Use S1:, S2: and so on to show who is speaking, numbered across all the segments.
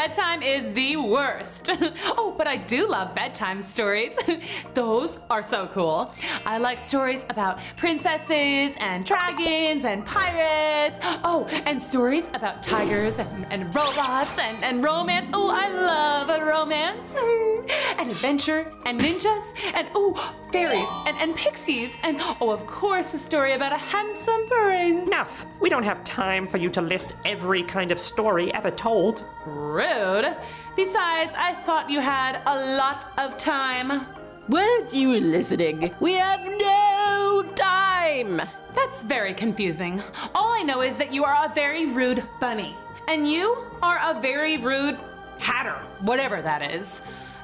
S1: bedtime is the worst. oh, but I do love bedtime stories. Those are so cool. I like stories about princesses and dragons and pirates. Oh, and stories about tigers and, and robots and, and romance. Oh, I love a romance. and adventure and ninjas and oh, fairies and, and pixies. And oh, of course, a story about a handsome prince.
S2: Enough! We don't have time for you to list every kind of story ever told.
S1: Rude. Besides, I thought you had a lot of time.
S3: Weren't you listening? We have no time!
S1: That's very confusing. All I know is that you are a very rude bunny. And you are a very rude hatter, whatever that is.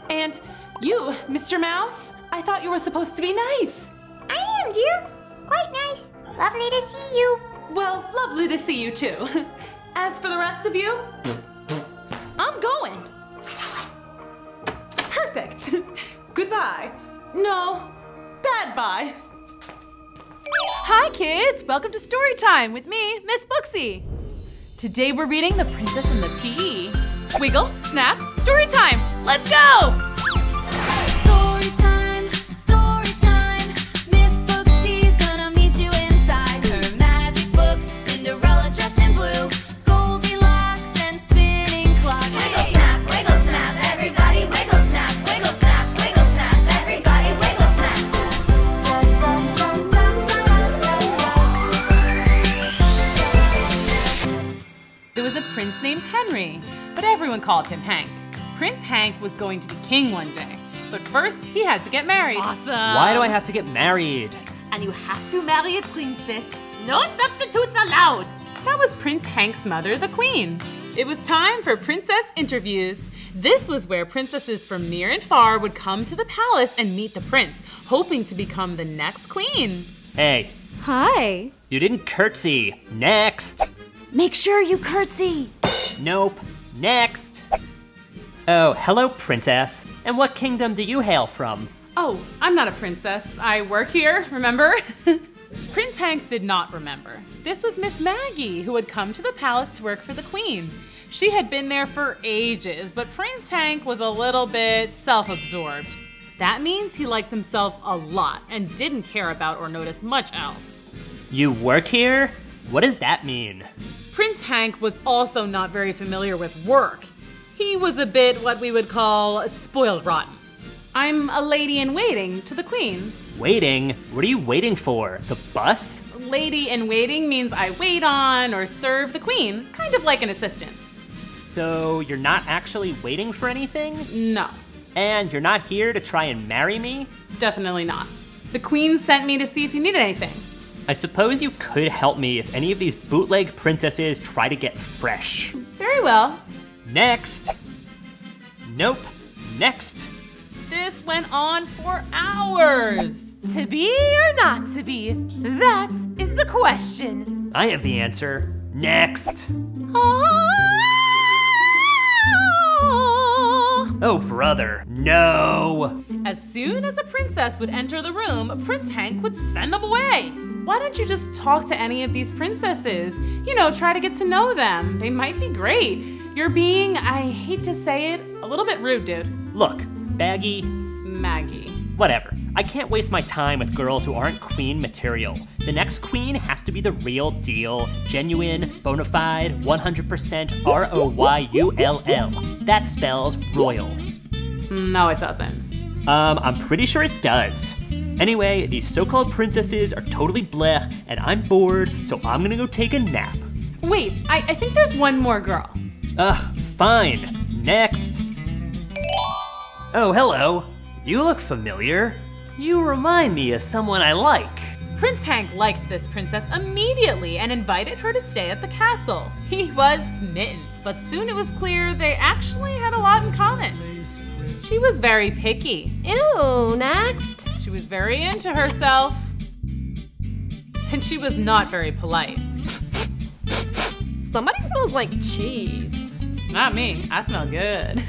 S1: And you, Mr. Mouse, I thought you were supposed to be nice.
S4: I am, dear. Quite nice. Lovely to see you.
S1: Well, lovely to see you too. As for the rest of you, I'm going. Perfect. Goodbye. No, bad bye. Hi kids, welcome to story time with me, Miss Booksy. Today we're reading The Princess and the Pea. Wiggle, snap, story time. Let's go! Prince named Henry, but everyone called him Hank. Prince Hank was going to be king one day, but first he had to get married.
S5: Awesome.
S6: Why do I have to get married?
S5: And you have to marry a princess. No substitutes allowed.
S1: That was Prince Hank's mother, the queen. It was time for princess interviews. This was where princesses from near and far would come to the palace and meet the prince, hoping to become the next queen.
S6: Hey,
S7: Hi.
S6: you didn't curtsy. Next.
S7: Make sure you curtsy.
S6: Nope. Next. Oh, hello, princess. And what kingdom do you hail from?
S1: Oh, I'm not a princess. I work here, remember? Prince Hank did not remember. This was Miss Maggie, who had come to the palace to work for the queen. She had been there for ages, but Prince Hank was a little bit self absorbed. That means he liked himself a lot and didn't care about or notice much else.
S6: You work here? What does that mean?
S1: Prince Hank was also not very familiar with work. He was a bit what we would call spoiled rotten. I'm a lady in waiting to the queen.
S6: Waiting? What are you waiting for? The bus?
S1: Lady in waiting means I wait on or serve the queen, kind of like an assistant.
S6: So you're not actually waiting for anything?
S1: No,
S6: And you're not here to try and marry me?
S1: definitely not. The queen sent me to see if you needed anything.
S6: I suppose you could help me if any of these bootleg princesses try to get fresh.
S1: Very well.
S6: Next. Nope. Next.
S1: This went on for hours.
S5: To be or not to be? That is the question.
S6: I have the answer. Next. Ah! Oh, brother. No.
S1: As soon as a princess would enter the room, Prince Hank would send them away. Why don't you just talk to any of these princesses? You know, try to get to know them. They might be great. You're being, I hate to say it, a little bit rude, dude.
S6: Look, Baggy,
S1: Maggie.
S6: whatever. I can't waste my time with girls who aren't queen material. The next queen has to be the real deal. Genuine, bona fide, 100% R O Y U L L. That spells royal.
S1: No, it doesn't.
S6: Um, I'm pretty sure it does. Anyway, these so called princesses are totally blech, and I'm bored, so I'm gonna go take a nap.
S1: Wait, I, I think there's one more girl.
S6: Ugh, fine. Next. Oh, hello. You look familiar. You remind me of someone I like.
S1: Prince Hank liked this princess immediately and invited her to stay at the castle. He was smitten, but soon it was clear they actually had a lot in common. She was very picky.
S7: Ew, next.
S1: She was very into herself. And she was not very polite.
S7: Somebody smells like cheese.
S1: Not me. I smell good.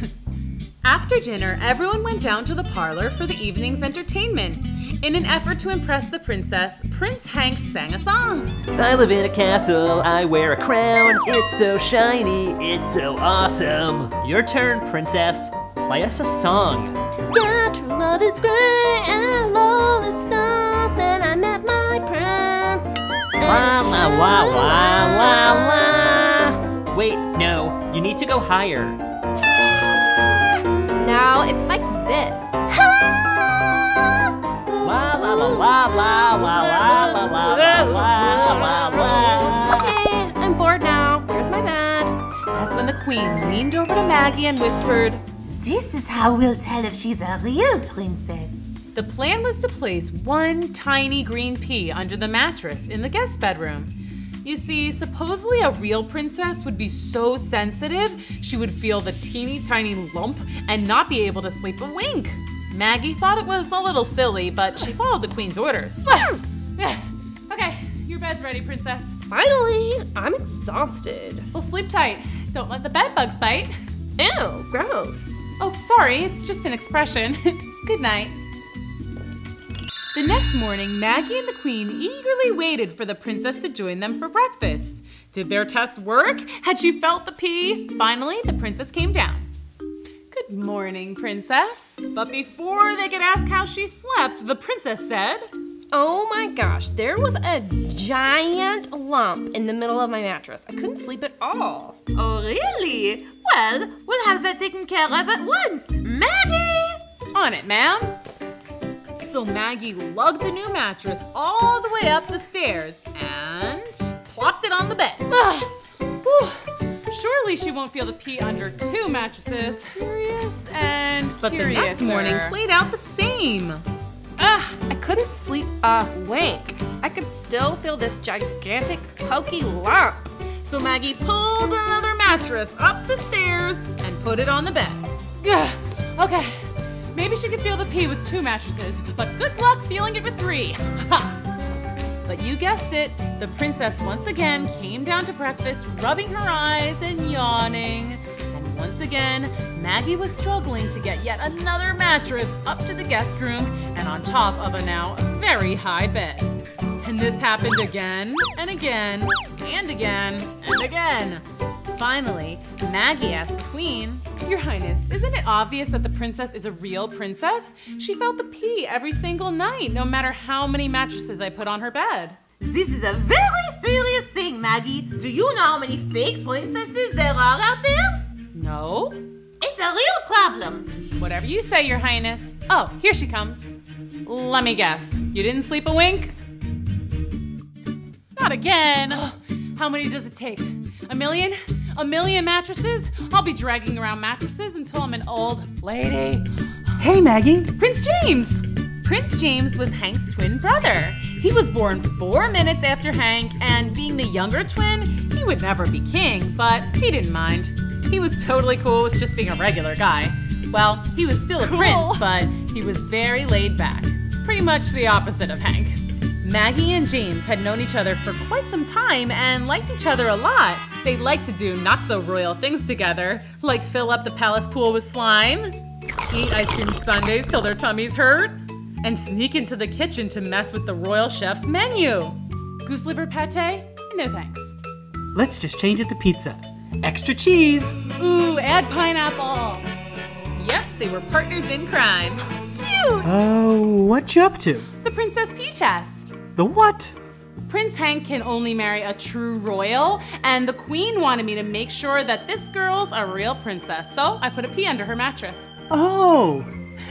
S1: After dinner, everyone went down to the parlor for the evening's entertainment. In an effort to impress the princess, Prince Hank sang a song.
S6: I live in a castle, I wear a crown. It's so shiny, it's so awesome. Your turn, princess. Play us a song.
S7: Yeah, true love is great and love is stuff. And I met my prince.
S6: La la la la la la. Wait, no, you need to go higher.
S7: Now it's like this.
S6: La la la la la la la la la la la la la.
S7: Okay, I'm bored now. Where's my bed?
S1: That's when the queen leaned over to Maggie and whispered,
S5: This is how we'll tell if she's a real princess.
S1: The plan was to place one tiny green pea under the mattress in the guest bedroom. You see, supposedly a real princess would be so sensitive she would feel the teeny tiny lump and not be able to sleep a wink. Maggie thought it was a little silly, but she followed the queen's orders. okay, your bed's ready, princess.
S7: Finally, I'm exhausted.
S1: Well, sleep tight. Don't let the bed bugs bite.
S7: Ew, gross.
S1: Oh, sorry, it's just an expression. Good night. The next morning, Maggie and the Queen eagerly waited for the princess to join them for breakfast. Did their test work? Had she felt the pea? Finally, the princess came down. Good morning, princess. But before they could ask how she slept, the princess said,
S7: Oh my gosh, there was a giant lump in the middle of my mattress. I couldn't sleep at all.
S5: Oh, really? Well, we'll have that taken care of at once. Maggie!
S1: On it, ma'am. So Maggie lugged a new mattress all the way up the stairs and plopped it on the bed. Surely she won't feel the pea under two mattresses. Curious and But the next morning played out the same.
S7: I couldn't sleep a wink. I could still feel this gigantic pokey lump.
S1: So Maggie pulled another mattress up the stairs and put it on the bed. Gah. Okay, maybe she could feel the pea with two mattresses, but good luck feeling it with three. but you guessed it, the princess once again came down to breakfast, rubbing her eyes and yawning. Once again, Maggie was struggling to get yet another mattress up to the guest room and on top of a now very high bed. And this happened again and again and again and again. Finally, Maggie asked the queen, Your Highness, isn't it obvious that the princess is a real princess? She felt the pea every single night, no matter how many mattresses I put on her bed.
S5: This is a very serious thing, Maggie. Do you know how many fake princesses there are out there?
S1: No?
S5: It's a real problem.
S1: Whatever you say, Your Highness. Oh, here she comes. Let me guess. You didn't sleep a wink? Not again. How many does it take? A million? A million mattresses? I'll be dragging around mattresses until I'm an old lady.
S8: Hey, Maggie.
S1: Prince James! Prince James was Hank's twin brother. He was born four minutes after Hank, and being the younger twin, he would never be king, but he didn't mind. He was totally cool with just being a regular guy. Well, he was still a prince, but he was very laid back. Pretty much the opposite of Hank. Maggie and James had known each other for quite some time and liked each other a lot. They liked to do not so royal things together, like fill up the palace pool with slime, eat ice cream sundaes till their tummies hurt, and sneak into the kitchen to mess with the royal chef's menu. Goose liver pate? No thanks.
S8: Let's just change it to pizza. Extra cheese.
S1: Ooh, add pineapple. Yep, they were partners in crime. Cute!
S8: Oh, what you up to?
S1: The Princess Pea Test.
S8: The what?
S1: Prince Hank can only marry a true royal, and the queen wanted me to make sure that this girl's a real princess, so I put a pea under her mattress.
S8: Oh,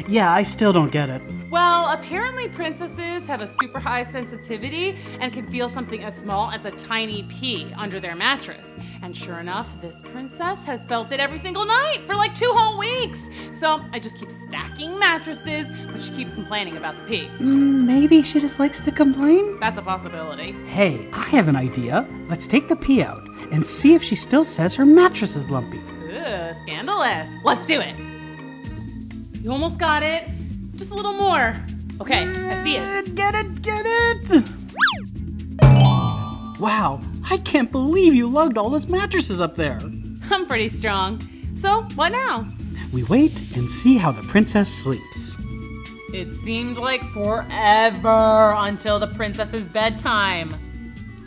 S8: yeah, I still don't get it.
S1: Well, apparently princesses have a super high sensitivity and can feel something as small as a tiny pea under their mattress. And sure enough, this princess has felt it every single night for like two whole weeks. So I just keep stacking mattresses, but she keeps complaining about the pea.
S8: Mm, maybe she just likes to complain?
S1: That's a possibility.
S8: Hey, I have an idea. Let's take the pea out and see if she still says her mattress is lumpy.
S1: Ugh, scandalous. Let's do it. You almost got it. Just a little more. Okay, I see it.
S8: Get it, get it! Wow, I can't believe you lugged all those mattresses up there.
S1: I'm pretty strong. So, what now?
S8: We wait and see how the princess sleeps.
S1: It seemed like forever until the princess's bedtime.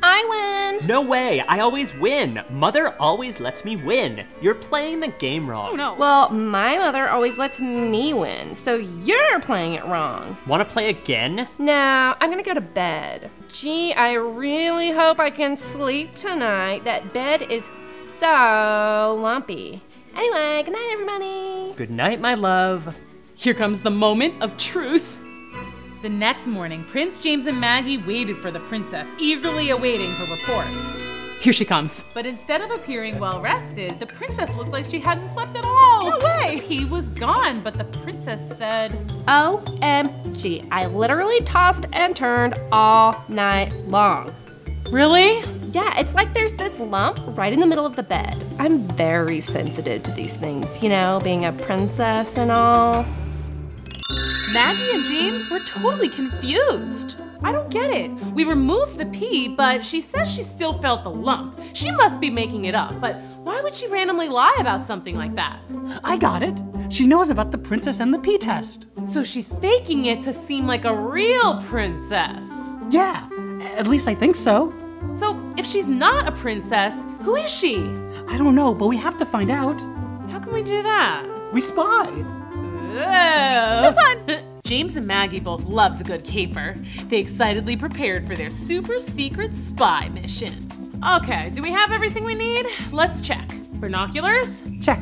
S7: I win.
S6: No way, I always win. Mother always lets me win. You're playing the game wrong.
S1: Oh no.
S7: Well, my mother always lets me win, so you're playing it wrong.
S6: Wanna play again?
S7: No, I'm gonna go to bed. Gee, I really hope I can sleep tonight. That bed is so lumpy. Anyway, good night, everybody.
S6: Good night, my love.
S1: Here comes the moment of truth. The next morning, Prince James and Maggie waited for the princess, eagerly awaiting her report. Here she comes. But instead of appearing well rested, the princess looked like she hadn't slept at all. No way! He was gone, but the princess said,
S7: OMG, I literally tossed and turned all night long.
S1: Really?
S7: Yeah, it's like there's this lump right in the middle of the bed. I'm very sensitive to these things, you know, being a princess and all.
S1: Maggie and James were totally confused. I don't get it. We removed the pea, but she says she still felt the lump. She must be making it up, but why would she randomly lie about something like that?
S8: I got it. She knows about the princess and the pea test.
S1: So she's faking it to seem like a real princess.
S8: Yeah, at least I think so.
S1: So if she's not a princess, who is she?
S8: I don't know, but we have to find out.
S1: How can we do that?
S8: We spy.
S1: So fun! James and Maggie both loved a good caper. They excitedly prepared for their super secret spy mission. Okay, do we have everything we need? Let's check. Binoculars?
S8: Check.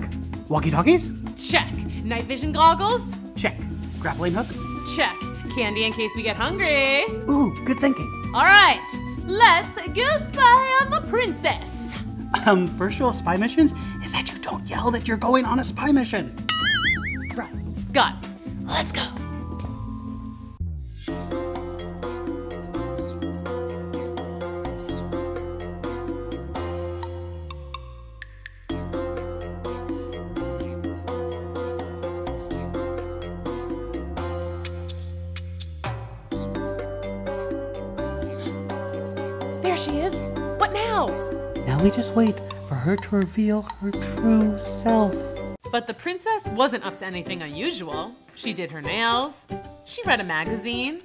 S8: Walkie talkies?
S1: Check. Night vision goggles?
S8: Check. Grappling hook?
S1: Check. Candy in case we get hungry.
S8: Ooh, good thinking.
S1: All right, let's go spy on the princess.
S8: Um, first rule of spy missions is that you don't yell that you're going on a spy mission.
S1: Let's go. There she is. What now?
S8: Now we just wait for her to reveal her true self.
S1: But the princess wasn't up to anything unusual. She did her nails, she read a magazine,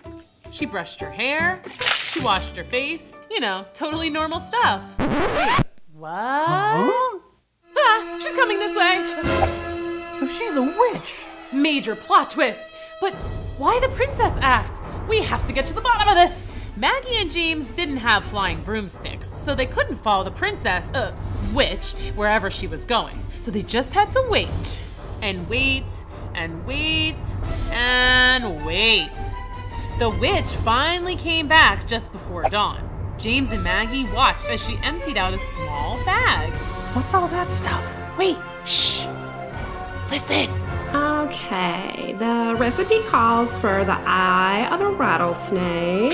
S1: she brushed her hair, she washed her face. You know, totally normal stuff. Wait, what?
S8: Huh?
S1: Ah, she's coming this way.
S8: So she's a witch.
S1: Major plot twist. But why the princess act? We have to get to the bottom of this. Maggie and James didn't have flying broomsticks, so they couldn't follow the princess, uh, witch, wherever she was going. So they just had to wait and wait and wait and wait. The witch finally came back just before dawn. James and Maggie watched as she emptied out a small bag.
S8: What's all that stuff?
S1: Wait, shh. Listen.
S9: Okay, the recipe calls for the eye of a rattlesnake,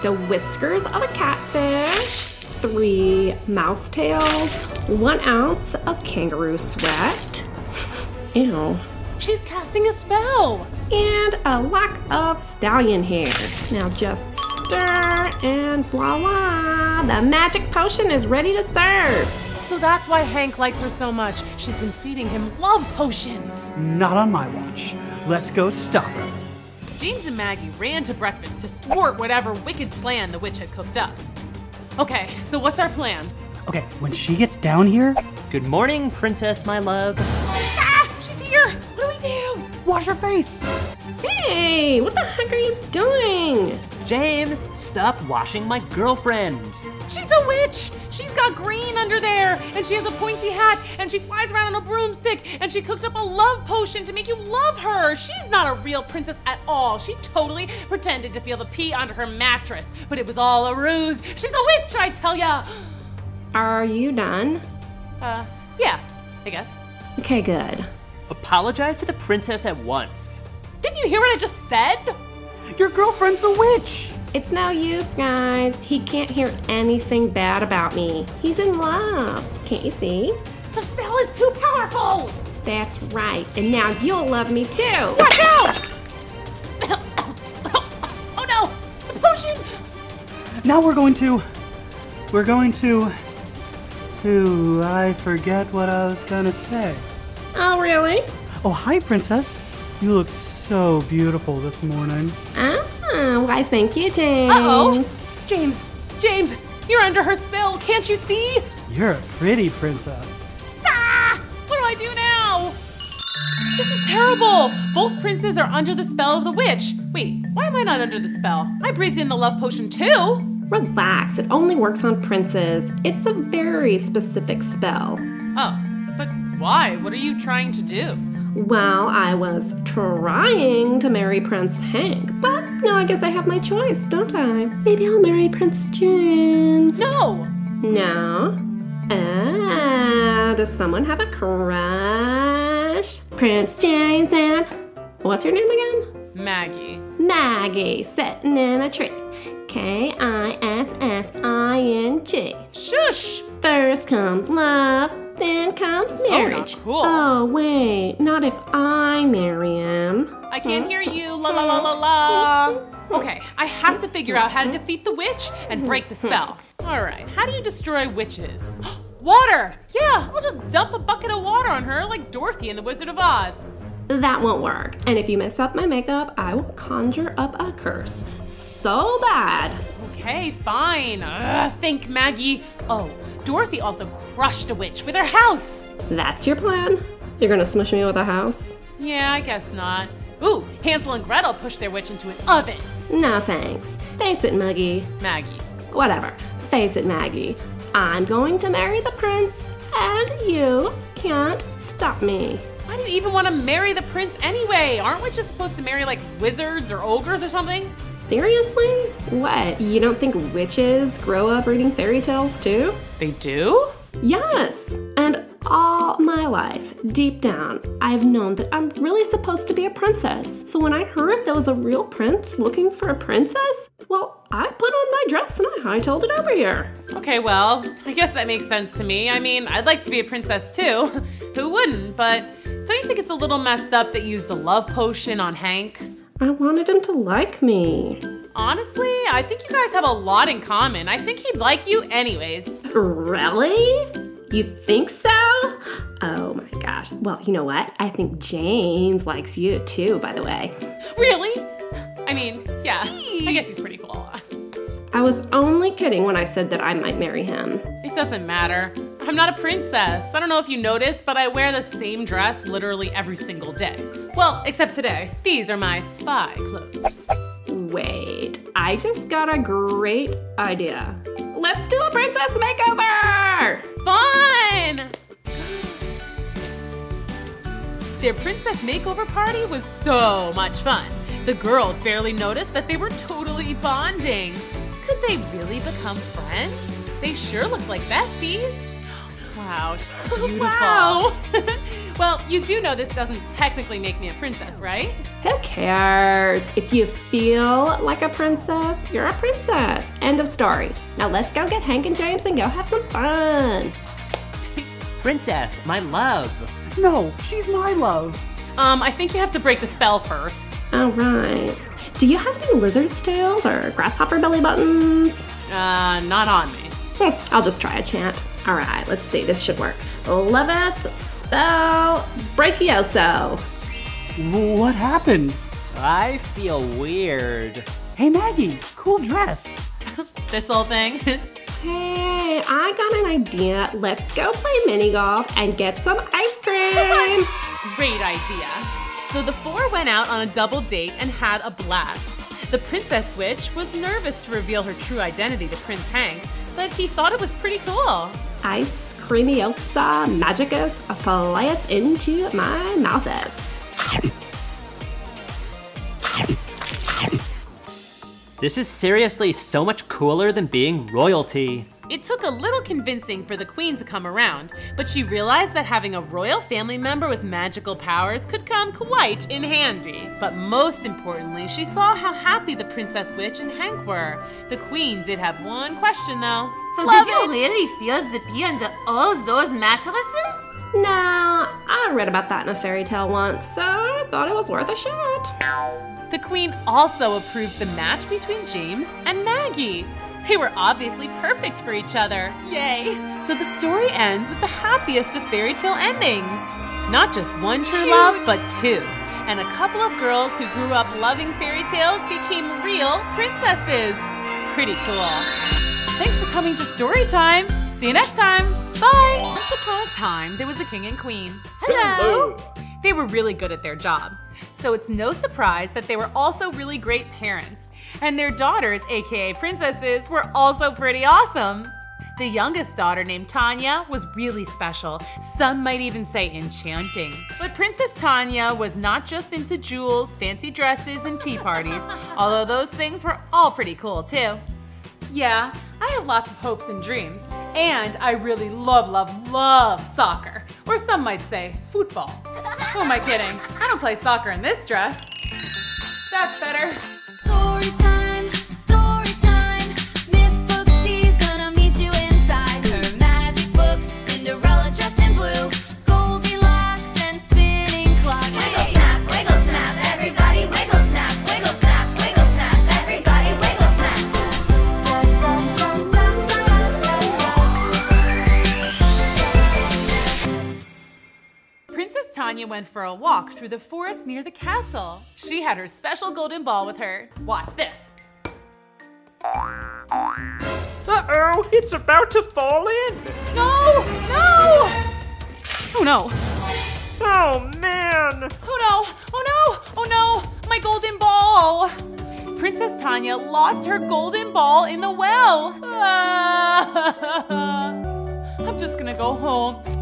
S9: the whiskers of a catfish, three mouse tails, one ounce of kangaroo sweat. Ew.
S1: She's casting a spell.
S9: And a lock of stallion hair. Now just stir and voila! The magic potion is ready to serve.
S1: So that's why Hank likes her so much. She's been feeding him love potions.
S8: Not on my watch. Let's go stop her.
S1: James and Maggie ran to breakfast to thwart whatever wicked plan the witch had cooked up. Okay, so what's our plan?
S8: Okay, when she gets down here,
S6: Good morning, princess, my love.
S1: Ah! She's here! What do we do?
S8: wash her face.
S9: Hey, what the heck are you doing?
S6: James, stop washing my girlfriend.
S1: She's a witch! She's got green under there, and she has a pointy hat, and she flies around on a broomstick, and she cooked up a love potion to make you love her. She's not a real princess at all. She totally pretended to feel the pea under her mattress, but it was all a ruse. She's a witch, I tell ya!
S9: Are you done?
S1: Uh, yeah, I guess.
S9: Okay, good.
S6: Apologize to the princess at once.
S1: Didn't you hear what I just said?
S8: Your girlfriend's a witch.
S9: It's no use, guys. He can't hear anything bad about me. He's in love. Can't you see?
S1: The spell is too powerful!
S9: That's right. And now you'll love me too.
S1: Watch out! oh no! The potion!
S8: Now we're going to. We're going to. To. I forget what I was gonna say.
S9: Oh, really?
S8: Oh, hi, Princess. You look so beautiful this morning.
S9: Ah, why thank you, James.
S1: Uh-oh. James, James, you're under her spell. Can't you see?
S8: You're a pretty princess.
S1: Ah! What do I do now? This is terrible. Both princes are under the spell of the witch. Wait, why am I not under the spell? I breathed in the love potion too.
S9: Relax, it only works on princes. It's a very specific spell.
S1: Oh, but why? What are you trying to do?
S9: Well, I was trying to marry Prince Hank, but now I guess I have my choice, don't I? Maybe I'll marry Prince James.
S1: No!
S9: No? Ah, does someone have a crush? Prince James and. What's your name again?
S1: Maggie.
S9: Maggie, sitting in a tree. K I S S I N G.
S1: Shush!
S9: First comes love, then comes oh, marriage.
S1: cool.
S9: Oh, wait, not if I marry him.
S1: I can't hear you. La la la la la. Hmm. Okay, I have to figure out how to defeat the witch and break the spell. All right, how do you destroy witches? Water! Yeah, I'll just dump a bucket of water on her like Dorothy in The Wizard of Oz.
S9: That won't work. And if you mess up my makeup, I will conjure up a curse. So bad.
S1: Okay, fine. Ugh, think, Maggie. Oh, Dorothy also crushed a witch with her house.
S9: That's your plan? You're gonna smush me with a house?
S1: Yeah, I guess not. Ooh, Hansel and Gretel pushed their witch into an oven.
S9: No thanks. Face it, Muggy.
S1: Maggie.
S9: Whatever. Face it, Maggie. I'm going to marry the prince, and you can't stop me.
S1: Why do you even want to marry the prince anyway? Aren't witches supposed to marry like wizards or ogres or something?
S9: Seriously? What? You don't think witches grow up reading fairy tales too?
S1: They do?
S9: Yes. And all my life, deep down, I've known that I'm really supposed to be a princess. So when I heard there was a real prince looking for a princess, well, I put on my dress and I hightailed it over here.
S1: Okay, well, I guess that makes sense to me. I mean, I'd like to be a princess too. Who wouldn't? But don't you think it's a little messed up that you used the love potion on Hank?
S9: I wanted him to like me.
S1: Honestly, I think you guys have a lot in common. I think he'd like you anyways.
S9: Really? You think so? Oh my gosh. Well, you know what? I think James likes you too, by the way.
S1: Really? I mean, yeah, I guess he's pretty cool.
S9: I was only kidding when I said that I might marry him.
S1: It doesn't matter. I'm not a princess. I don't know if you noticed, but I wear the same dress literally every single day. Well, except today. These are my spy clothes.
S9: Wait, I just got a great idea. Let's do a princess makeover!
S1: Fun! Their princess makeover party was so much fun. The girls barely noticed that they were totally bonding. Could they really become friends? They sure looked like besties. Wow, beautiful.
S5: Wow.
S1: well, you do know this doesn't technically make me a princess, right?
S9: Who cares? If you feel like a princess, you're a princess. End of story. Now let's go get Hank and James and go have some fun.
S6: Princess, my love.
S8: No, she's my love.
S1: Um, I think you have to break the spell first.
S9: All right. Do you have any lizard's tails or grasshopper belly buttons?
S1: Uh, not on me.
S9: Hmm, I'll just try a chant. All right, let's see. This should work. Levith spell Brachioso.
S8: What happened?
S6: I feel weird.
S8: Hey Maggie, cool dress.
S1: This whole thing.
S9: Hey, I got an idea. Let's go play mini golf and get some ice cream.
S1: Great idea. So the four went out on a double date and had a blast. The princess witch was nervous to reveal her true identity to Prince Hank, but he thought it was pretty cool.
S9: Ice creamiosa magicus flyeth into my mouthus.
S6: This is seriously so much cooler than being royalty.
S1: It took a little convincing for the queen to come around, but she realized that having a royal family member with magical powers could come quite in handy. But most importantly, she saw how happy the princess witch and Hank were. The queen did have one question though.
S5: So
S1: Love
S5: did you
S1: it.
S5: really feel zippy under all those mattresses?
S9: No, I read about that in a fairy tale once, so I thought it was worth a shot.
S1: The queen also approved the match between James and Maggie. They were obviously perfect for each other. Yay! So the story ends with the happiest of fairy tale endings. Not just one true love, but two. and a couple of girls who grew up loving fairy tales became real princesses. Pretty cool. Thanks for coming to story time. See you next time. Bye. Once upon a time, there was a king and queen.
S5: Hello.
S1: They were really good at their job. So it's no surprise that they were also really great parents. And their daughters, aka princesses, were also pretty awesome. The youngest daughter, named Tanya, was really special. Some might even say enchanting. But Princess Tanya was not just into jewels, fancy dresses, and tea parties, although those things were all pretty cool too. Yeah, I have lots of hopes and dreams. And I really love, love, love soccer. Or some might say football. Who am I kidding? I don't play soccer in this dress. That's better. Tanya went for a walk through the forest near the castle. She had her special golden ball with her. Watch this.
S2: Uh-oh, it's about to fall in.
S1: No! No! Oh no!
S2: Oh, man.
S1: Oh no! Oh no! Oh no! My golden ball! Princess Tanya lost her golden ball in the well. I'm just gonna go home.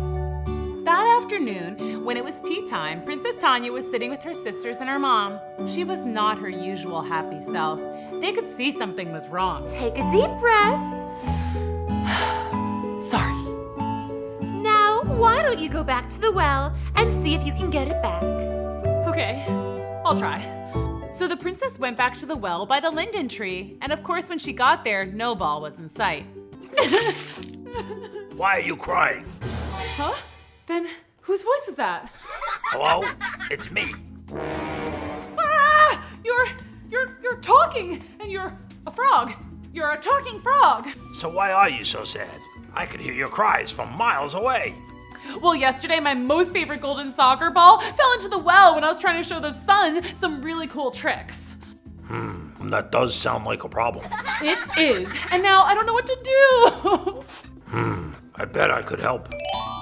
S1: That afternoon, when it was tea time, Princess Tanya was sitting with her sisters and her mom. She was not her usual happy self. They could see something was wrong.
S5: Take a deep breath.
S1: Sorry.
S5: Now, why don't you go back to the well and see if you can get it back?
S1: Okay, I'll try. So the princess went back to the well by the linden tree, and of course, when she got there, no ball was in sight.
S10: Why are you crying?
S1: Huh? Then whose voice was that?
S10: Hello? It's me.
S1: Ah! You're you're you're talking, and you're a frog. You're a talking frog.
S10: So why are you so sad? I could hear your cries from miles away.
S1: Well, yesterday my most favorite golden soccer ball fell into the well when I was trying to show the sun some really cool tricks.
S10: Hmm, that does sound like a problem.
S1: It is, and now I don't know what to do.
S10: Hmm, I bet I could help.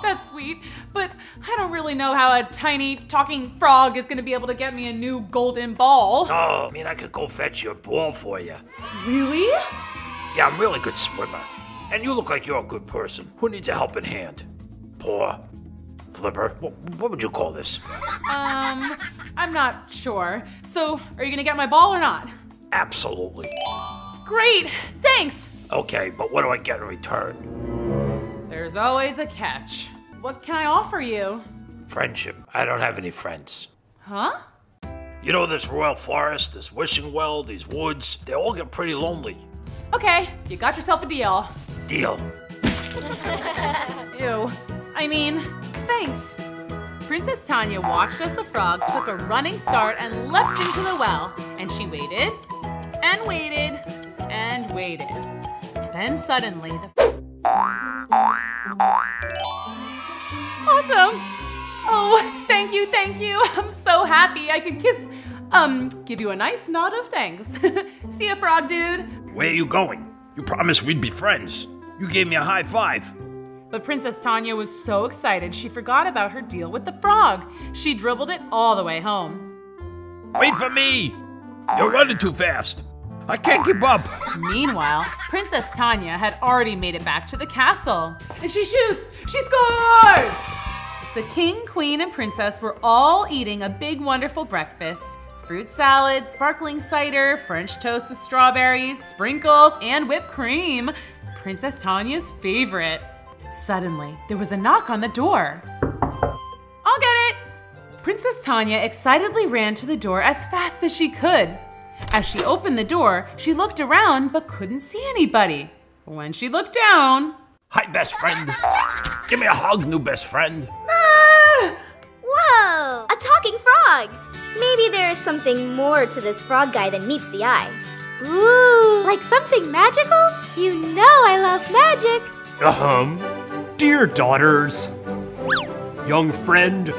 S1: That's sweet, but I don't really know how a tiny talking frog is gonna be able to get me a new golden ball.
S10: Oh, I mean, I could go fetch your ball for you.
S1: Really?
S10: Yeah, I'm a really good swimmer. And you look like you're a good person who needs a helping hand. Poor flipper. What, what would you call this?
S1: Um, I'm not sure. So, are you gonna get my ball or not?
S10: Absolutely.
S1: Great, thanks.
S10: Okay, but what do I get in return?
S1: There's always a catch. What can I offer you?
S10: Friendship. I don't have any friends.
S1: Huh?
S10: You know this royal forest, this wishing well, these woods, they all get pretty lonely.
S1: Okay, you got yourself a deal.
S10: Deal.
S1: Ew. I mean, thanks. Princess Tanya watched as the frog took a running start and leapt into the well. And she waited, and waited, and waited. Then suddenly, the. Awesome! Oh, thank you, thank you. I'm so happy I can kiss. Um, give you a nice nod of thanks. See ya, frog dude.
S10: Where are you going? You promised we'd be friends. You gave me a high five.
S1: But Princess Tanya was so excited she forgot about her deal with the frog. She dribbled it all the way home.
S10: Wait for me! You're running too fast. I can't keep up.
S1: Meanwhile, Princess Tanya had already made it back to the castle. And she shoots! She scores! The king, queen, and princess were all eating a big, wonderful breakfast fruit salad, sparkling cider, French toast with strawberries, sprinkles, and whipped cream. Princess Tanya's favorite. Suddenly, there was a knock on the door. I'll get it! Princess Tanya excitedly ran to the door as fast as she could. As she opened the door, she looked around but couldn't see anybody. When she looked down,
S10: Hi, best friend. Give me a hug, new best friend.
S11: Whoa! A talking frog! Maybe there's something more to this frog guy than meets the eye.
S5: Ooh, like something magical? You know I love magic.
S2: Um, dear daughters, young friend,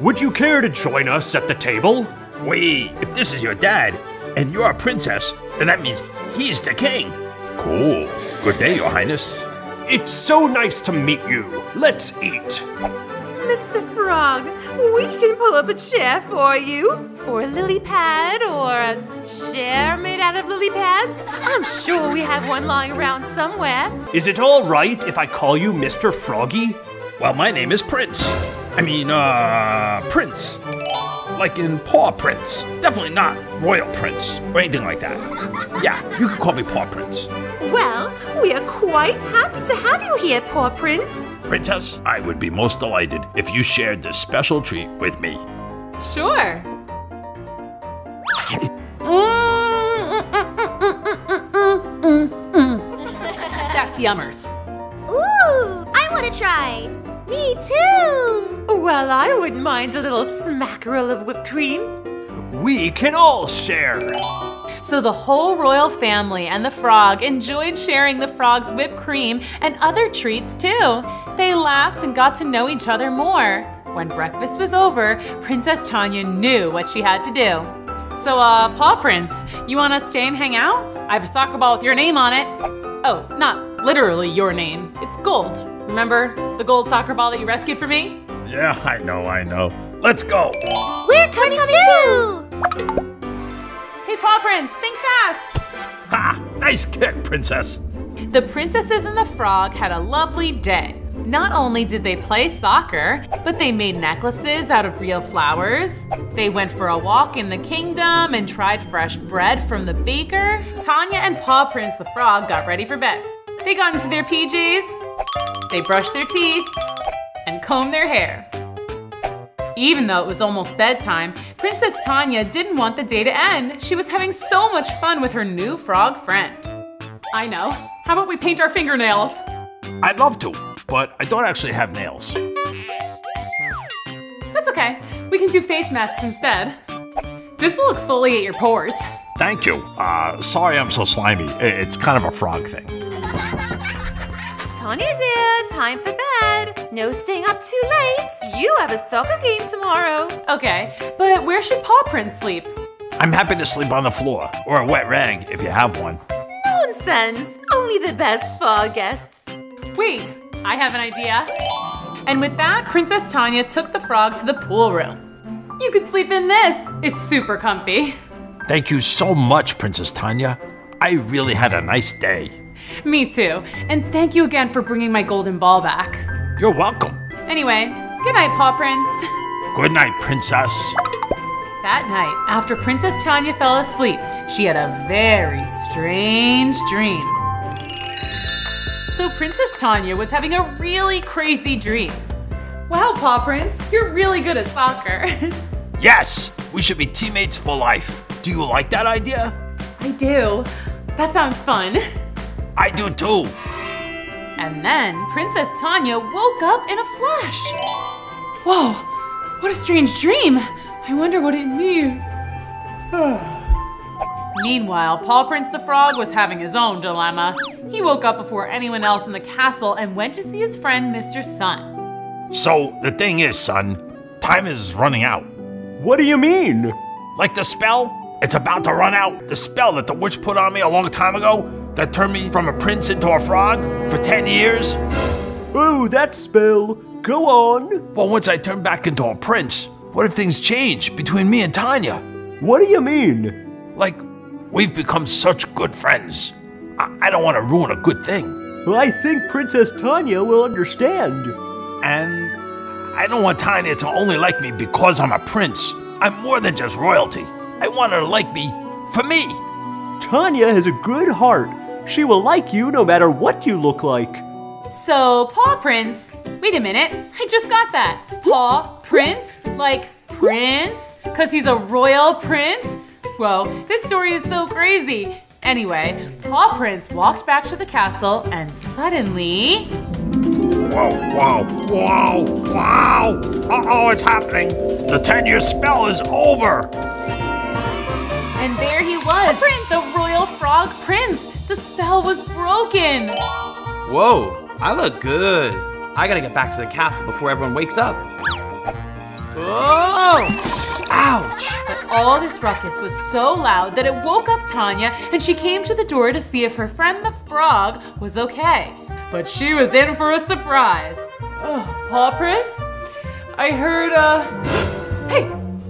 S2: would you care to join us at the table?
S10: Wait, if this is your dad and you're a princess, then that means he's the king. Cool. Good day, Your Highness.
S2: It's so nice to meet you. Let's eat.
S5: Mr. Frog, we can pull up a chair for you. Or a lily pad, or a chair made out of lily pads. I'm sure we have one lying around somewhere.
S2: Is it all right if I call you Mr. Froggy?
S10: Well, my name is Prince. I mean, uh, Prince. Like in Paw Prince. Definitely not Royal Prince or anything like that. Yeah, you can call me Paw Prince.
S5: Well, we are quite happy to have you here, paw prince.
S10: Princess, I would be most delighted if you shared this special treat with me.
S1: Sure. That's yummers.
S11: Ooh, I want to try. Me too.
S5: Well, I wouldn't mind a little smackerel of whipped cream.
S2: We can all share.
S1: So the whole royal family and the frog enjoyed sharing the frog's whipped cream and other treats too. They laughed and got to know each other more. When breakfast was over, Princess Tanya knew what she had to do. So, uh, Paw Prince, you wanna stay and hang out? I have a soccer ball with your name on it. Oh, not literally your name. It's gold. Remember the gold soccer ball that you rescued for me?
S10: Yeah, I know, I know. Let's go.
S11: We're coming, too.
S1: Hey, Paw Prince, think fast!
S10: Ha! Nice kick, Princess.
S1: The princesses and the frog had a lovely day. Not only did they play soccer, but they made necklaces out of real flowers. They went for a walk in the kingdom and tried fresh bread from the baker. Tanya and Paw Prince the frog got ready for bed. They got into their PJs, they brushed their teeth, and combed their hair. Even though it was almost bedtime, Princess Tanya didn't want the day to end. She was having so much fun with her new frog friend. I know. How about we paint our fingernails?
S10: I'd love to, but I don't actually have nails.
S1: That's okay. We can do face masks instead. This will exfoliate your pores.
S10: Thank you. Uh, sorry I'm so slimy. It's kind of a frog thing.
S5: Tanya dear, time for bed. No staying up too late. You have a soccer game tomorrow.
S1: Okay, but where should Paw Prince sleep?
S10: I'm happy to sleep on the floor, or a wet rag if you have one.
S5: Nonsense. Only the best spa guests.
S1: Wait, I have an idea. And with that, Princess Tanya took the frog to the pool room. You could sleep in this. It's super comfy.
S10: Thank you so much, Princess Tanya. I really had a nice day.
S1: Me too. And thank you again for bringing my golden ball back.
S10: You're welcome.
S1: Anyway, good night, Paw Prince.
S10: Good night, Princess.
S1: That night, after Princess Tanya fell asleep, she had a very strange dream. So Princess Tanya was having a really crazy dream. Wow, Paw Prince, you're really good at soccer.
S10: Yes, we should be teammates for life. Do you like that idea?
S1: I do. That sounds fun.
S10: I do too.
S1: And then Princess Tanya woke up in a flash. Whoa, what a strange dream. I wonder what it means. Meanwhile, Paul Prince the Frog was having his own dilemma. He woke up before anyone else in the castle and went to see his friend Mr. Sun.
S10: So, the thing is, Sun, time is running out.
S2: What do you mean?
S10: Like the spell? It's about to run out. The spell that the witch put on me a long time ago that turned me from a prince into a frog for 10 years.
S2: Oh, that spell. Go on.
S10: Well, once I turn back into a prince, what if things change between me and Tanya?
S2: What do you mean?
S10: Like, we've become such good friends. I, I don't want to ruin a good thing.
S2: I think Princess Tanya will understand.
S10: And I don't want Tanya to only like me because I'm a prince. I'm more than just royalty. I want her to like me for me.
S2: Tanya has a good heart. She will like you no matter what you look like.
S1: So, Paw Prince, wait a minute, I just got that. Paw Prince? Like Prince? Because he's a royal prince? Whoa, this story is so crazy. Anyway, Paw Prince walked back to the castle and suddenly.
S10: Whoa, whoa, whoa, wow! Uh oh, it's happening. The 10 year spell is over.
S1: And there he was, Prince! the royal frog prince. The spell was broken.
S12: Whoa, I look good. I gotta get back to the castle before everyone wakes up. Oh! Ouch!
S1: But all this ruckus was so loud that it woke up Tanya and she came to the door to see if her friend the frog was okay. But she was in for a surprise. Oh, Paw Prince? I heard, uh. Hey!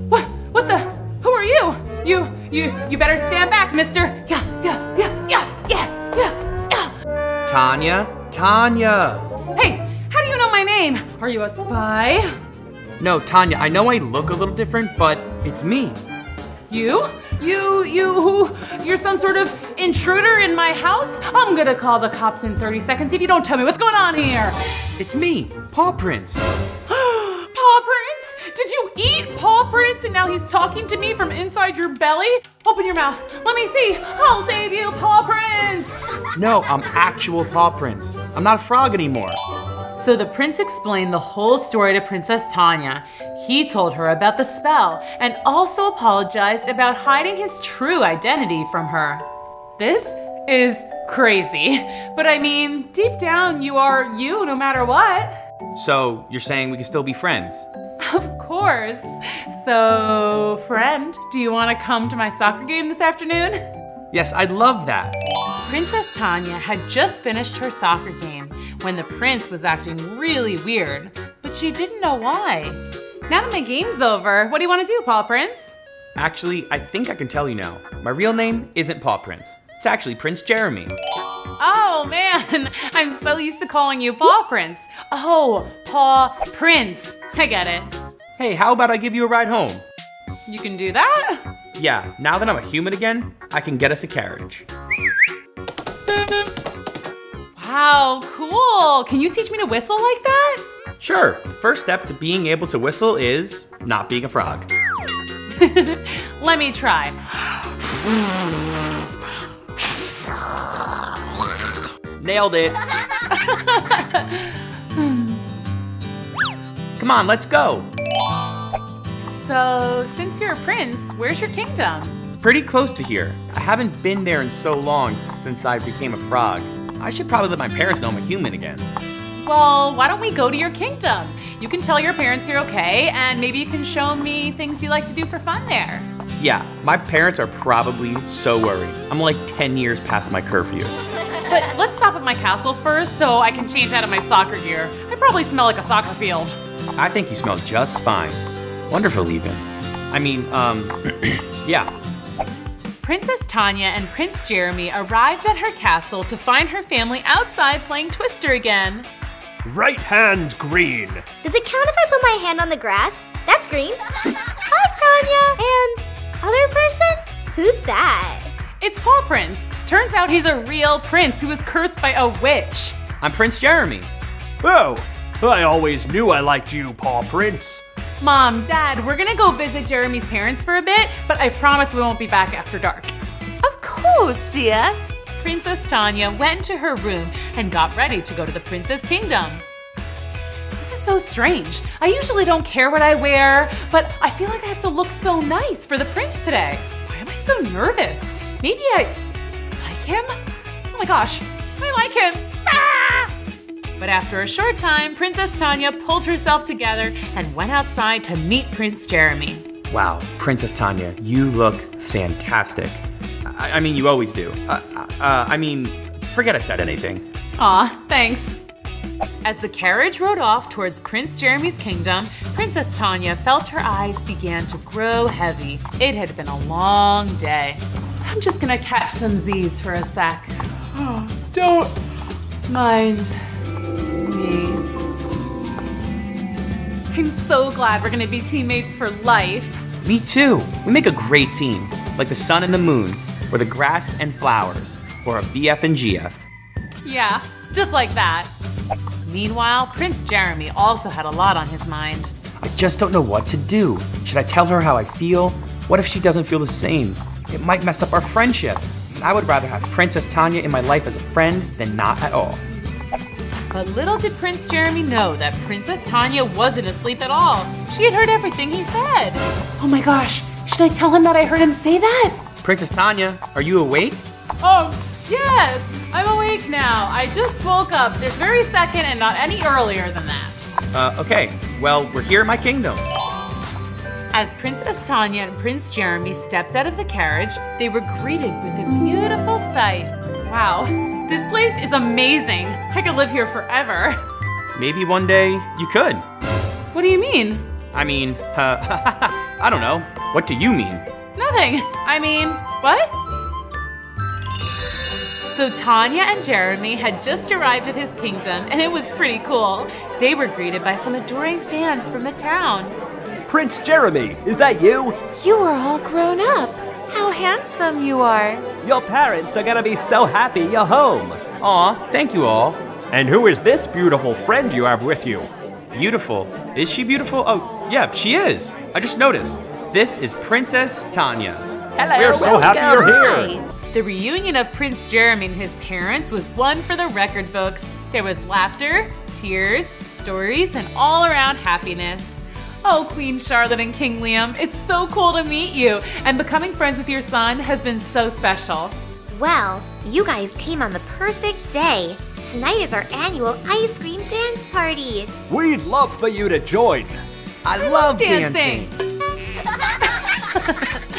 S1: What? What the? Who are you? You, you, you better stand back, mister. Yeah, yeah, yeah, yeah, yeah, yeah, yeah.
S12: Tanya? Tanya!
S1: Hey, how do you know my name? Are you a spy?
S12: No, Tanya, I know I look a little different, but it's me.
S1: You? You, you, who? You're some sort of intruder in my house? I'm gonna call the cops in 30 seconds if you don't tell me what's going on here.
S12: It's me, Paw Prince.
S1: Paw Prince? Did you eat Paw Prince and now he's talking to me from inside your belly? Open your mouth. Let me see. I'll save you, Paw Prince.
S12: No, I'm actual Paw Prince. I'm not a frog anymore.
S1: So the prince explained the whole story to Princess Tanya. He told her about the spell and also apologized about hiding his true identity from her. This is crazy. But I mean, deep down, you are you no matter what.
S12: So, you're saying we can still be friends?
S1: Of course. So, friend, do you want to come to my soccer game this afternoon?
S12: Yes, I'd love that.
S1: Princess Tanya had just finished her soccer game when the prince was acting really weird, but she didn't know why. Now that my game's over, what do you want to do, Paw Prince?
S12: Actually, I think I can tell you now. My real name isn't Paw Prince. It's actually Prince Jeremy.
S1: Oh man, I'm so used to calling you Paw Prince. Oh, Paw Prince. I get it.
S12: Hey, how about I give you a ride home?
S1: You can do that?
S12: Yeah, now that I'm a human again, I can get us a carriage.
S1: Wow, cool. Can you teach me to whistle like that?
S12: Sure, first step to being able to whistle is not being a frog.
S1: Let me try.
S12: Nailed it. Come on, let's go.
S1: So, since you're a prince, where's your kingdom?
S12: Pretty close to here. I haven't been there in so long since I became a frog. I should probably let my parents know I'm a human again.
S1: Well, why don't we go to your kingdom? You can tell your parents you're okay, and maybe you can show me things you like to do for fun there.
S12: Yeah, my parents are probably so worried. I'm like 10 years past my curfew.
S1: But let's stop at my castle first so I can change out of my soccer gear. I probably smell like a soccer field.
S12: I think you smell just fine. Wonderful, even. I mean, um, yeah.
S1: Princess Tanya and Prince Jeremy arrived at her castle to find her family outside playing Twister again.
S2: Right hand green.
S11: Does it count if I put my hand on the grass? That's green. Hi, Tanya. And other person? Who's that?
S1: It's Paw Prince. Turns out he's a real prince who was cursed by a witch.
S12: I'm Prince Jeremy.
S2: Oh, I always knew I liked you, Paw Prince.
S1: Mom, Dad, we're gonna go visit Jeremy's parents for a bit, but I promise we won't be back after dark.
S5: Of course, dear.
S1: Princess Tanya went to her room and got ready to go to the Princess Kingdom. This is so strange. I usually don't care what I wear, but I feel like I have to look so nice for the prince today. Why am I so nervous? Maybe I like him? Oh my gosh, I like him. Ah! But after a short time, Princess Tanya pulled herself together and went outside to meet Prince Jeremy.
S12: Wow, Princess Tanya, you look fantastic. I, I mean, you always do. Uh, uh, I mean, forget I said anything.
S1: Aw, thanks. As the carriage rode off towards Prince Jeremy's kingdom, Princess Tanya felt her eyes began to grow heavy. It had been a long day. I'm just gonna catch some Z's for a sec. Oh, don't mind me. I'm so glad we're gonna be teammates for life.
S12: Me too. We make a great team, like the sun and the moon, or the grass and flowers, or a BF and GF.
S1: Yeah, just like that. Meanwhile, Prince Jeremy also had a lot on his mind.
S12: I just don't know what to do. Should I tell her how I feel? What if she doesn't feel the same? It might mess up our friendship. I would rather have Princess Tanya in my life as a friend than not at all.
S1: But little did Prince Jeremy know that Princess Tanya wasn't asleep at all. She had heard everything he said. Oh my gosh, should I tell him that I heard him say that?
S12: Princess Tanya, are you awake?
S1: Oh, yes, I'm awake now. I just woke up this very second and not any earlier than that.
S12: Uh, okay. Well, we're here in my kingdom.
S1: As Princess Tanya and Prince Jeremy stepped out of the carriage, they were greeted with a beautiful sight. Wow, this place is amazing. I could live here forever.
S12: Maybe one day you could.
S1: What do you mean?
S12: I mean, uh, I don't know. What do you mean?
S1: Nothing. I mean, what? So Tanya and Jeremy had just arrived at his kingdom, and it was pretty cool. They were greeted by some adoring fans from the town.
S2: Prince Jeremy, is that you?
S5: You are all grown up. How handsome you are.
S2: Your parents are gonna be so happy you're home.
S12: Aw, thank you all.
S2: And who is this beautiful friend you have with you?
S12: Beautiful. Is she beautiful? Oh, yeah, she is. I just noticed. This is Princess Tanya.
S2: Hello, We're so happy you're here.
S1: The reunion of Prince Jeremy and his parents was one for the record books. There was laughter, tears, stories, and all around happiness. Oh, Queen Charlotte and King Liam, it's so cool to meet you, and becoming friends with your son has been so special.
S11: Well, you guys came on the perfect day. Tonight is our annual ice cream dance party.
S2: We'd love for you to join.
S12: I,
S1: love
S12: love
S1: dancing.
S12: dancing.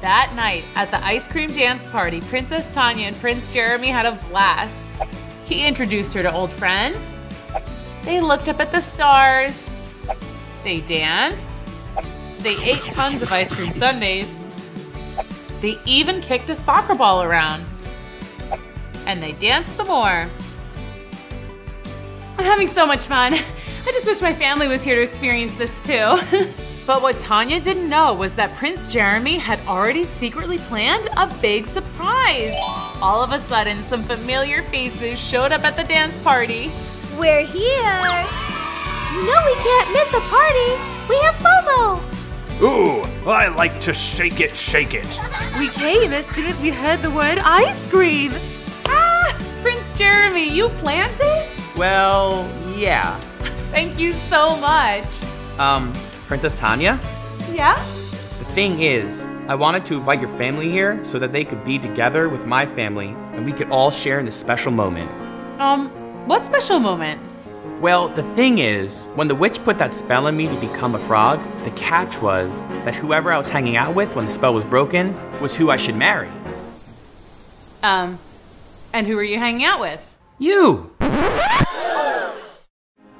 S1: That night, at the ice cream dance party, Princess Tanya and Prince Jeremy had a blast. He introduced her to old friends. They looked up at the stars. They danced. They ate tons of ice cream sundaes. They even kicked a soccer ball around. And they danced some more. I'm having so much fun. I just wish my family was here to experience this too. But what Tanya didn't know was that Prince Jeremy had already secretly planned a big surprise. All of a sudden, some familiar faces showed up at the dance party.
S11: We're here. You know we can't miss a party. We have FOMO.
S10: Ooh, I like to shake it, shake it.
S5: We came as soon as we heard the word ice cream.
S1: Ah, Prince Jeremy, you planned this?
S12: Well, yeah.
S1: Thank you so much.
S12: Um, Princess Tanya?
S1: Yeah?
S12: The thing is, I wanted to invite your family here so that they could be together with my family and we could all share in this special moment.
S1: Um, what special moment?
S12: Well, the thing is, when the witch put that spell on me to become a frog, the catch was that whoever I was hanging out with when the spell was broken was who I should marry.
S1: Um, and who were you hanging out with?
S12: You!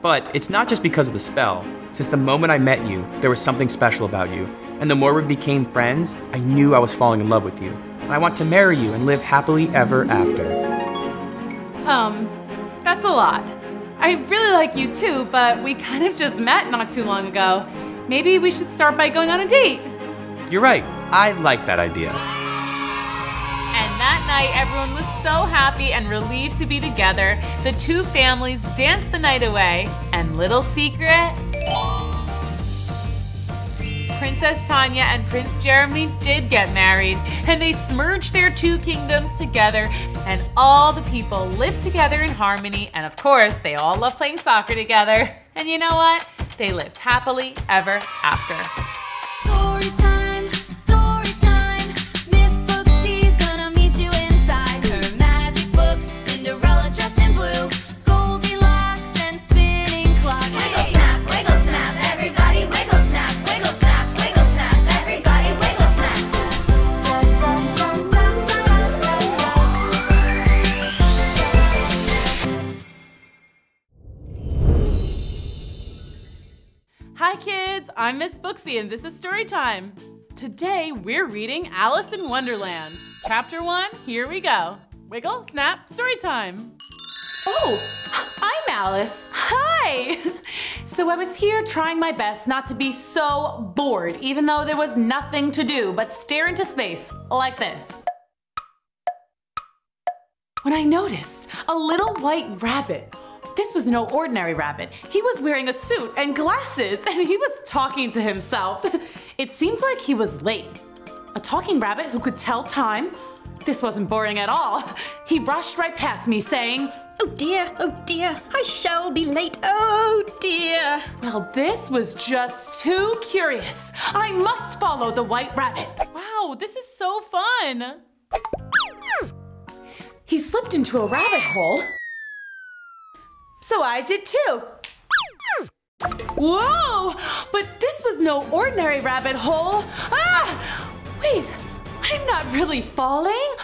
S12: But it's not just because of the spell. Since the moment I met you, there was something special about you. And the more we became friends, I knew I was falling in love with you. And I want to marry you and live happily ever after.
S1: Um, that's a lot. I really like you too, but we kind of just met not too long ago. Maybe we should start by going on a date.
S12: You're right, I like that idea.
S1: And that night, everyone was so happy and relieved to be together. The two families danced the night away. And little secret Princess Tanya and Prince Jeremy did get married, and they smerged their two kingdoms together, and all the people lived together in harmony, and of course, they all love playing soccer together. And you know what? They lived happily ever after. I'm Miss Booksy and this is story time. Today we're reading Alice in Wonderland. Chapter 1, here we go. Wiggle, snap, story time. Oh, I'm Alice. Hi! So I was here trying my best not to be so bored, even though there was nothing to do but stare into space like this. When I noticed a little white rabbit. This was no ordinary rabbit. He was wearing a suit and glasses, and he was talking to himself. It seemed like he was late. A talking rabbit who could tell time? This wasn't boring at all. He rushed right past me saying,
S9: Oh dear, oh dear, I shall be late. Oh dear.
S1: Well, this was just too curious. I must follow the white rabbit. Wow, this is so fun. He slipped into a rabbit hole. So I did too. Whoa! But this was no ordinary rabbit hole. Ah! Wait, I'm not really falling.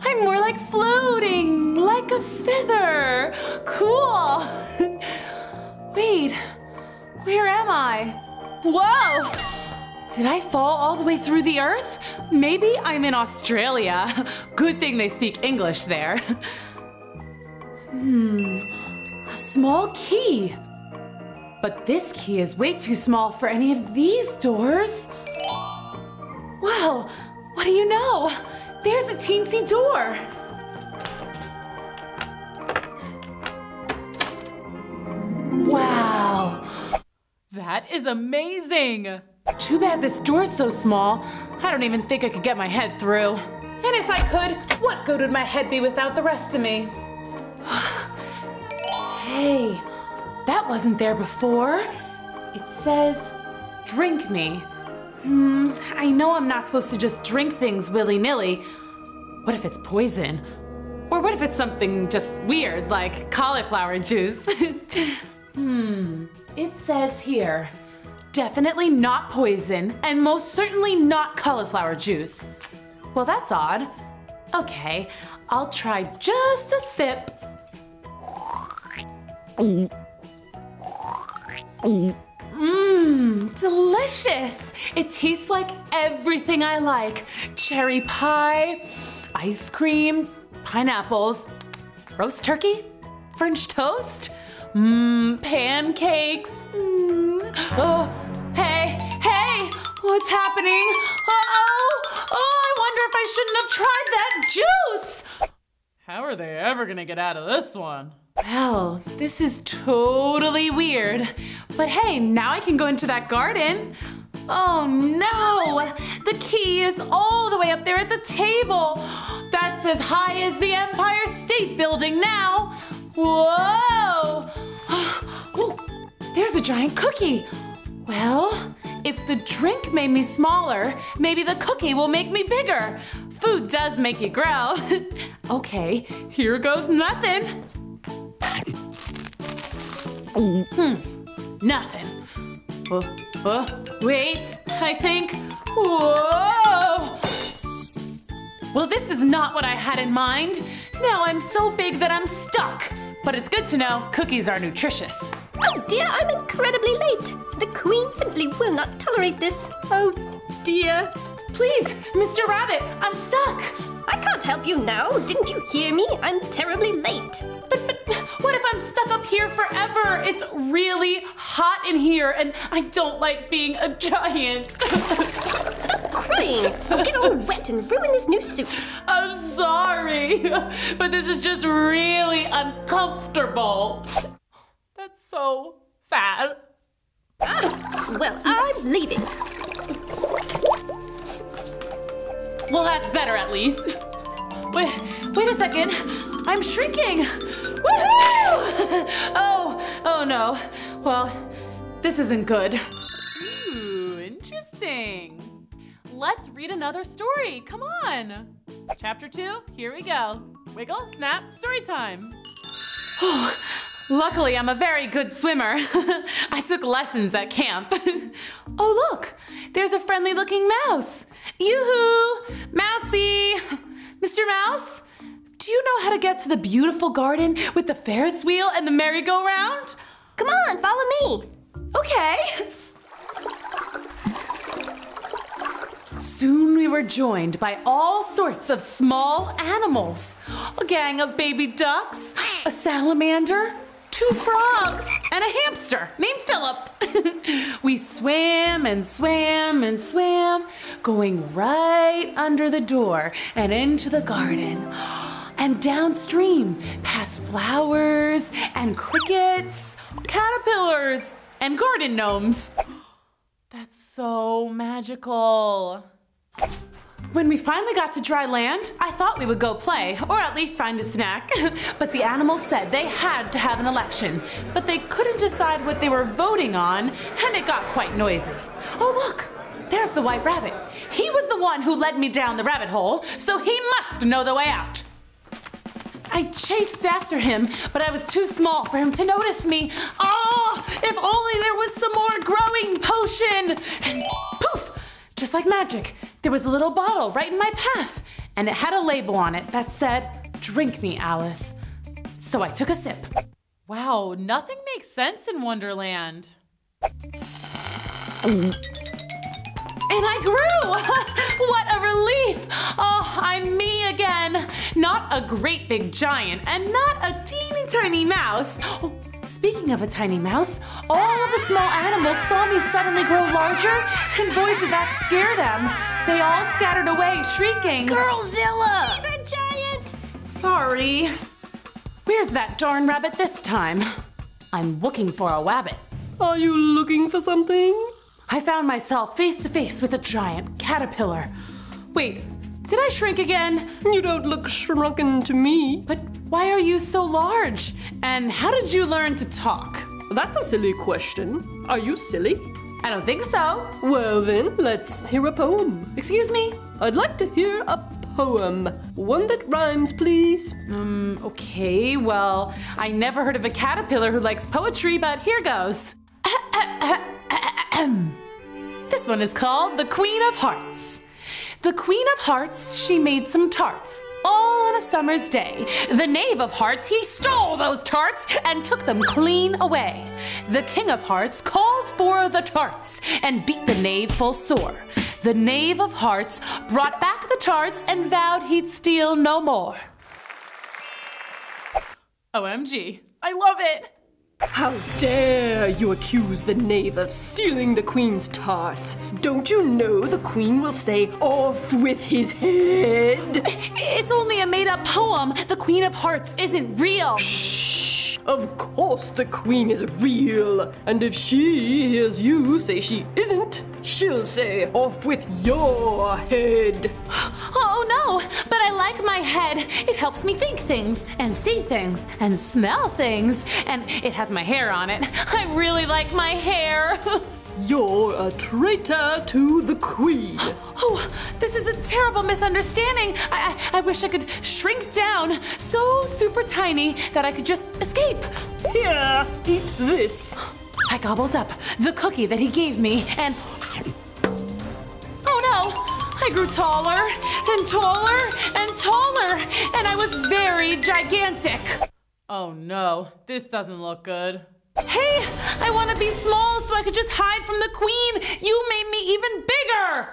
S1: I'm more like floating, like a feather. Cool. Wait, where am I? Whoa! Did I fall all the way through the earth? Maybe I'm in Australia. Good thing they speak English there. Hmm, a small key. But this key is way too small for any of these doors. Well, what do you know? There's a teensy door. Wow. That is amazing. Too bad this door's so small. I don't even think I could get my head through. And if I could, what good would my head be without the rest of me? hey, that wasn't there before. It says, drink me. Hmm, I know I'm not supposed to just drink things willy nilly. What if it's poison? Or what if it's something just weird, like cauliflower juice? hmm, it says here definitely not poison, and most certainly not cauliflower juice. Well, that's odd. Okay, I'll try just a sip. Mmm, delicious! It tastes like everything I like cherry pie, ice cream, pineapples, roast turkey, French toast, mmm, pancakes. Mm. Oh, hey, hey, what's happening? Uh-oh, oh, I wonder if I shouldn't have tried that juice. How are they ever gonna get out of this one? Well, this is totally weird. But hey, now I can go into that garden. Oh no! The key is all the way up there at the table. That's as high as the Empire State Building now. Whoa! Oh, there's a giant cookie. Well, if the drink made me smaller, maybe the cookie will make me bigger. Food does make you grow. okay, here goes nothing. Hmm, nothing. Oh, oh, wait, I think. Whoa! Well, this is not what I had in mind. Now I'm so big that I'm stuck. But it's good to know cookies are nutritious.
S13: Oh dear, I'm incredibly late. The Queen simply will not tolerate this. Oh dear.
S1: Please, Mr. Rabbit, I'm stuck.
S13: I can't help you now. Didn't you hear me? I'm terribly late.
S1: But, but what if I'm stuck up here forever? It's really hot in here and I don't like being a giant.
S13: Stop crying. You'll get all wet and ruin this new suit.
S1: I'm sorry, but this is just really uncomfortable. That's so sad.
S13: Ah, well, I'm leaving.
S1: Well, that's better at least. Wait, wait a second. I'm shrinking. Woohoo! Oh, oh no. Well, this isn't good. Ooh, interesting. Let's read another story. Come on. Chapter two, here we go. Wiggle, snap, story time. Oh, luckily, I'm a very good swimmer. I took lessons at camp. oh, look, there's a friendly looking mouse. Yoo-hoo! Mousy! Mr. Mouse, do you know how to get to the beautiful garden with the Ferris wheel and the merry-go-round?
S13: Come on, follow me.
S1: Okay. Soon we were joined by all sorts of small animals. A gang of baby ducks, a salamander, two frogs, and a hamster named Philip. we swam and swam and swam, going right under the door and into the garden. And downstream, past flowers and crickets, caterpillars, and garden gnomes. That's so magical. When we finally got to dry land, I thought we would go play, or at least find a snack. but the animals said they had to have an election, but they couldn't decide what they were voting on, and it got quite noisy. Oh, look! There's the white rabbit. He was the one who led me down the rabbit hole, so he must know the way out. I chased after him, but I was too small for him to notice me. Oh, If only there was some more growing potion! Just like magic, there was a little bottle right in my path, and it had a label on it that said, Drink me, Alice. So I took a sip.
S14: Wow, nothing makes sense in Wonderland.
S1: And I grew! what a relief! Oh, I'm me again. Not a great big giant and not a teeny tiny mouse. Oh, speaking of a tiny mouse, all of the small animals saw me suddenly grow larger, and boy, did that scare them. They all scattered away, shrieking.
S15: Girlzilla! She's a giant!
S1: Sorry. Where's that darn rabbit this time? I'm looking for a wabbit.
S9: Are you looking for something?
S1: I found myself face to face with a giant caterpillar. Wait, did I shrink again?
S9: You don't look shrunken to me.
S1: But why are you so large? And how did you learn to talk?
S9: That's a silly question. Are you silly?
S1: I don't think so.
S9: Well then, let's hear a poem.
S1: Excuse me?
S9: I'd like to hear a poem. One that rhymes, please.
S1: Um, okay, well, I never heard of a caterpillar who likes poetry, but here goes. this one is called The Queen of Hearts. The Queen of Hearts, she made some tarts. All on a summer's day. The Knave of Hearts, he stole those tarts and took them clean away. The King of Hearts called for the tarts and beat the knave full sore. The Knave of Hearts brought back the tarts and vowed he'd steal no more. OMG, I love it!
S9: How dare you accuse the knave of stealing the queen's tart? Don't you know the queen will stay off with his head?
S1: It's only a made up poem. The Queen of Hearts isn't real.
S9: Shh! Of course the queen is real. And if she hears you say she isn't, she'll say off with your head.
S1: Oh no, but I like my head. It helps me think things and see things and smell things. And it has my hair on it. I really like my hair.
S9: You're a traitor to the queen.
S1: Oh, this is a terrible misunderstanding. I, I, I wish I could shrink down so super tiny that I could just escape.
S9: Here, eat this.
S1: I gobbled up the cookie that he gave me and. Oh no! I grew taller and taller and taller, and I was very gigantic.
S14: Oh no, this doesn't look good.
S1: Hey, I want to be small so I could just hide from the queen. You made me even bigger.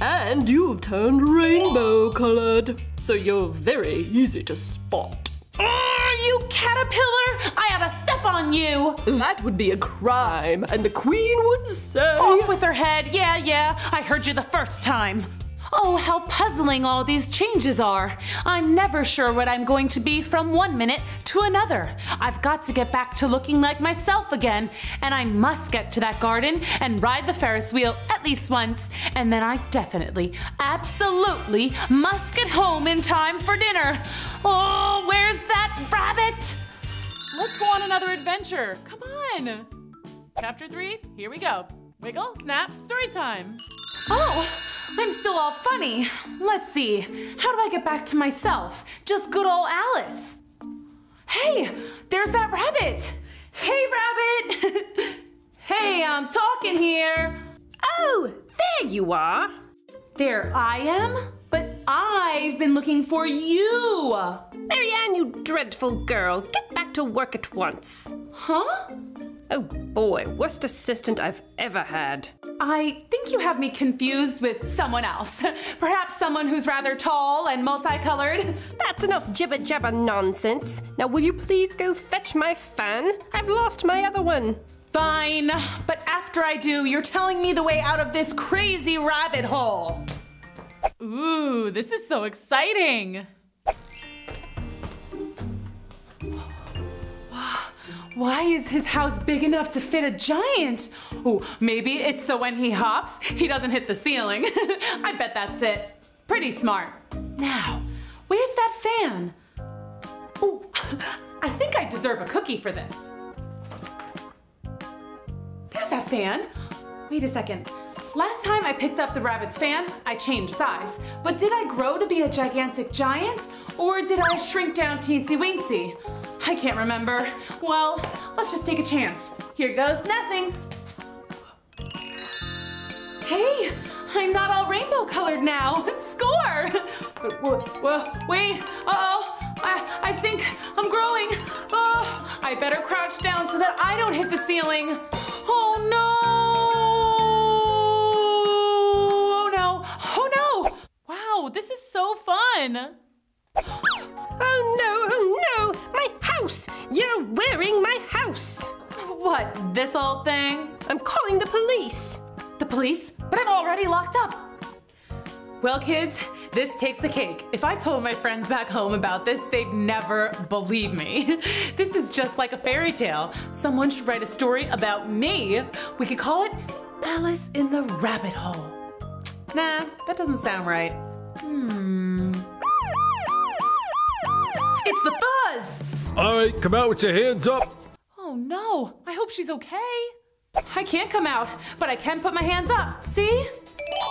S9: And you've turned rainbow colored, so you're very easy to spot.
S1: Oh, you caterpillar! I ought to step on you.
S9: That would be a crime, and the queen would say.
S1: Off with her head. Yeah, yeah. I heard you the first time. Oh, how puzzling all these changes are. I'm never sure what I'm going to be from one minute to another. I've got to get back to looking like myself again, and I must get to that garden and ride the Ferris wheel at least once. And then I definitely, absolutely must get home in time for dinner. Oh, where's that rabbit?
S14: Let's go on another adventure. Come on. Chapter three, here we go. Wiggle, snap, story time.
S1: Oh, I'm still all funny. Let's see. How do I get back to myself? Just good old Alice. Hey, there's that rabbit. Hey, rabbit. hey, I'm talking here.
S15: Oh, there you are.
S1: There I am? But I've been looking for you.
S15: Marianne, you dreadful girl. Get back to work at once.
S1: Huh?
S15: Oh boy, worst assistant I've ever had.
S1: I think you have me confused with someone else. Perhaps someone who's rather tall and multicolored.
S15: That's enough jibber jabber nonsense. Now, will you please go fetch my fan? I've lost my other one.
S1: Fine, but after I do, you're telling me the way out of this crazy rabbit hole.
S14: Ooh, this is so exciting.
S1: Why is his house big enough to fit a giant? Oh, maybe it's so when he hops, he doesn't hit the ceiling. I bet that's it. Pretty smart. Now, where's that fan? Oh, I think I deserve a cookie for this. There's that fan. Wait a second. Last time I picked up the rabbit's fan, I changed size. But did I grow to be a gigantic giant? Or did I shrink down teensy weensy? I can't remember. Well, let's just take a chance. here goes nothing. Hey, I'm not all rainbow colored now. Score! But wait, uh-oh, I, I think I'm growing. Oh, I better crouch down so that I don't hit the ceiling. Oh no!
S16: Wow, this is so fun.
S13: Oh no, oh no! My house! You're wearing my house!
S1: What, this old thing?
S13: I'm calling the police!
S1: The police? But I'm already locked up. Well, kids, this takes the cake. If I told my friends back home about this, they'd never believe me. This is just like a fairy tale. Someone should write a story about me. We could call it Alice in the Rabbit Hole. Nah, that doesn't sound right. Hmm. It's the fuzz!
S17: All right, come out with your hands up.
S1: Oh no, I hope she's okay. I can't come out, but I can put my hands up. See?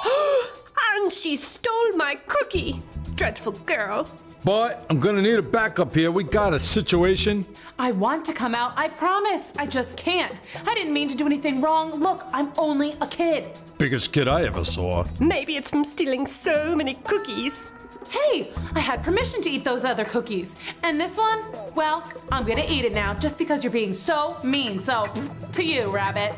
S13: and she stole my cookie! Dreadful girl.
S17: But I'm gonna need a backup here. We got a situation.
S1: I want to come out, I promise. I just can't. I didn't mean to do anything wrong. Look, I'm only a kid.
S17: Biggest kid I ever saw.
S13: Maybe it's from stealing so many cookies.
S1: Hey, I had permission to eat those other cookies. And this one, well, I'm gonna eat it now just because you're being so mean. So, to you, Rabbit.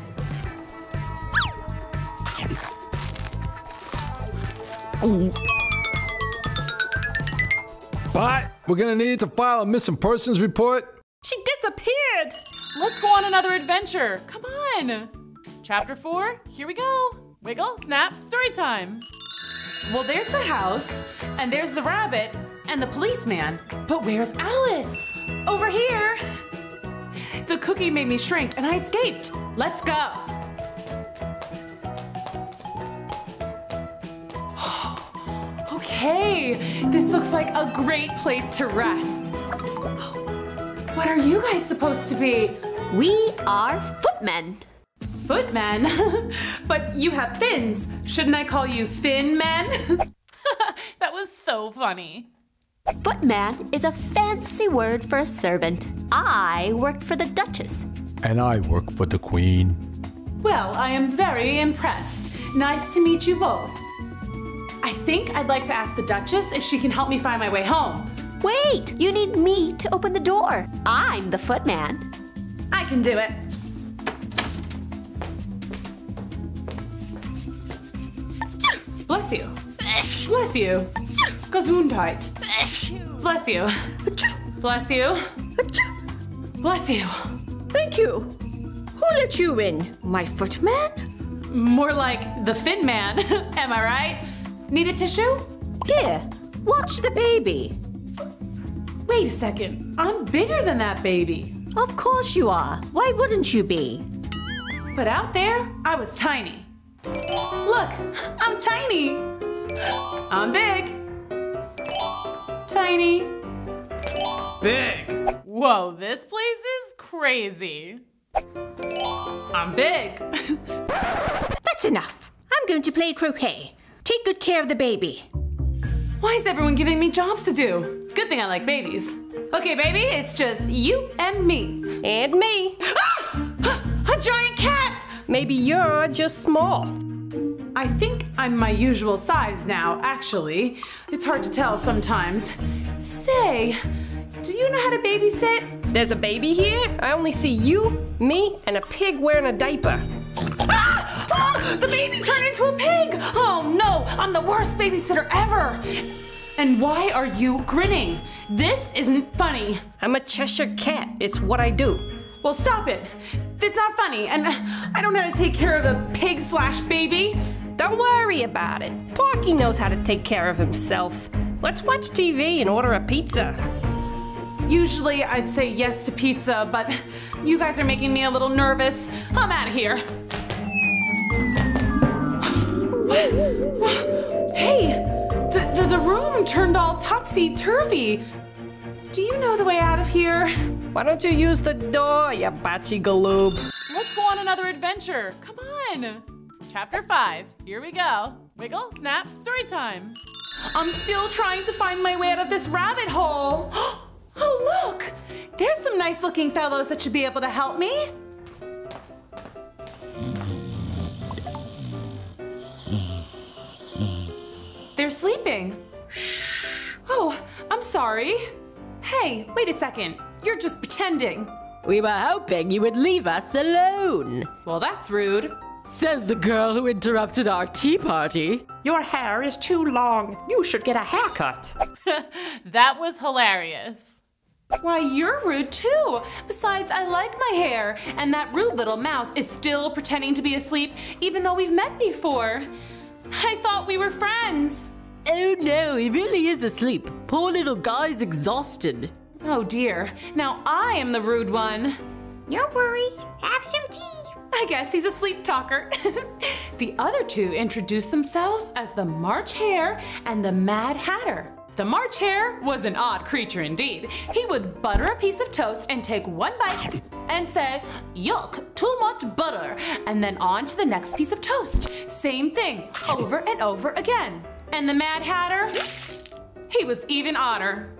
S17: But we're gonna need to file a missing persons report.
S13: She disappeared!
S16: Let's go on another adventure. Come on. Chapter 4, here we go. Wiggle, snap, story time.
S1: Well, there's the house, and there's the rabbit, and the policeman. But where's Alice? Over here. The cookie made me shrink, and I escaped. Let's go. Okay, this looks like a great place to rest. What are you guys supposed to be?
S18: We are footmen.
S1: Footmen? but you have fins. Shouldn't I call you Fin Men?
S16: that was so funny.
S18: Footman is a fancy word for a servant. I work for the Duchess.
S19: And I work for the Queen.
S1: Well, I am very impressed. Nice to meet you both. I think I'd like to ask the Duchess if she can help me find my way home.
S18: Wait, you need me to open the door. I'm the footman.
S1: I can do it. Bless you. Bless you. Gesundheit. Bless you. Bless you. Bless you.
S18: Thank you. Who let you in? My footman?
S1: More like the Fin Man. Am I right? Need a tissue?
S18: Here, watch the baby.
S1: Wait a second. I'm bigger than that baby.
S18: Of course you are. Why wouldn't you be?
S1: But out there, I was tiny. Look, I'm tiny. I'm big. Tiny. Big.
S16: Whoa, this place is crazy.
S1: I'm big.
S18: That's enough. I'm going to play croquet. Take good care of the baby.
S1: Why is everyone giving me jobs to do? Good thing I like babies. Okay, baby, it's just you and me.
S13: And me.
S1: Ah! A giant cat!
S13: Maybe you're just small.
S1: I think I'm my usual size now, actually. It's hard to tell sometimes. Say, do you know how to babysit?
S13: There's a baby here? I only see you, me, and a pig wearing a diaper.
S1: Ah! The baby turned into a pig! Oh no, I'm the worst babysitter ever! And why are you grinning? This isn't funny.
S13: I'm a Cheshire cat. It's what I do.
S1: Well, stop it. It's not funny, and I don't know how to take care of a pig slash baby.
S13: Don't worry about it. Porky knows how to take care of himself. Let's watch TV and order a pizza.
S1: Usually I'd say yes to pizza, but you guys are making me a little nervous. I'm out of here. hey, the, the, the room turned all topsy-turvy. Do you know the way out of here?
S13: Why don't you use the door, you batchy galoob?
S16: Let's go on another adventure. Come on. Chapter 5, here we go. Wiggle, snap, story time.
S1: I'm still trying to find my way out of this rabbit hole. Oh, look! There's some nice looking fellows that should be able to help me. They're sleeping. Shh. Oh, I'm sorry. Hey, wait a second. You're just pretending.
S20: We were hoping you would leave us alone.
S1: Well, that's rude.
S20: Says the girl who interrupted our tea party.
S21: Your hair is too long. You should get a haircut.
S16: That was hilarious.
S1: Why, you're rude too. Besides, I like my hair, and that rude little mouse is still pretending to be asleep, even though we've met before. I thought we were friends.
S20: Oh no, he really is asleep. Poor little guy's exhausted.
S1: Oh dear, now I am the rude one.
S11: No worries. Have some tea.
S1: I guess he's a sleep talker. the other two introduced themselves as the March Hare and the Mad Hatter. The March Hare was an odd creature indeed. He would butter a piece of toast and take one bite and say, Yuck, too much butter, and then on to the next piece of toast. Same thing, over and over again. And the Mad Hatter? He was even odder.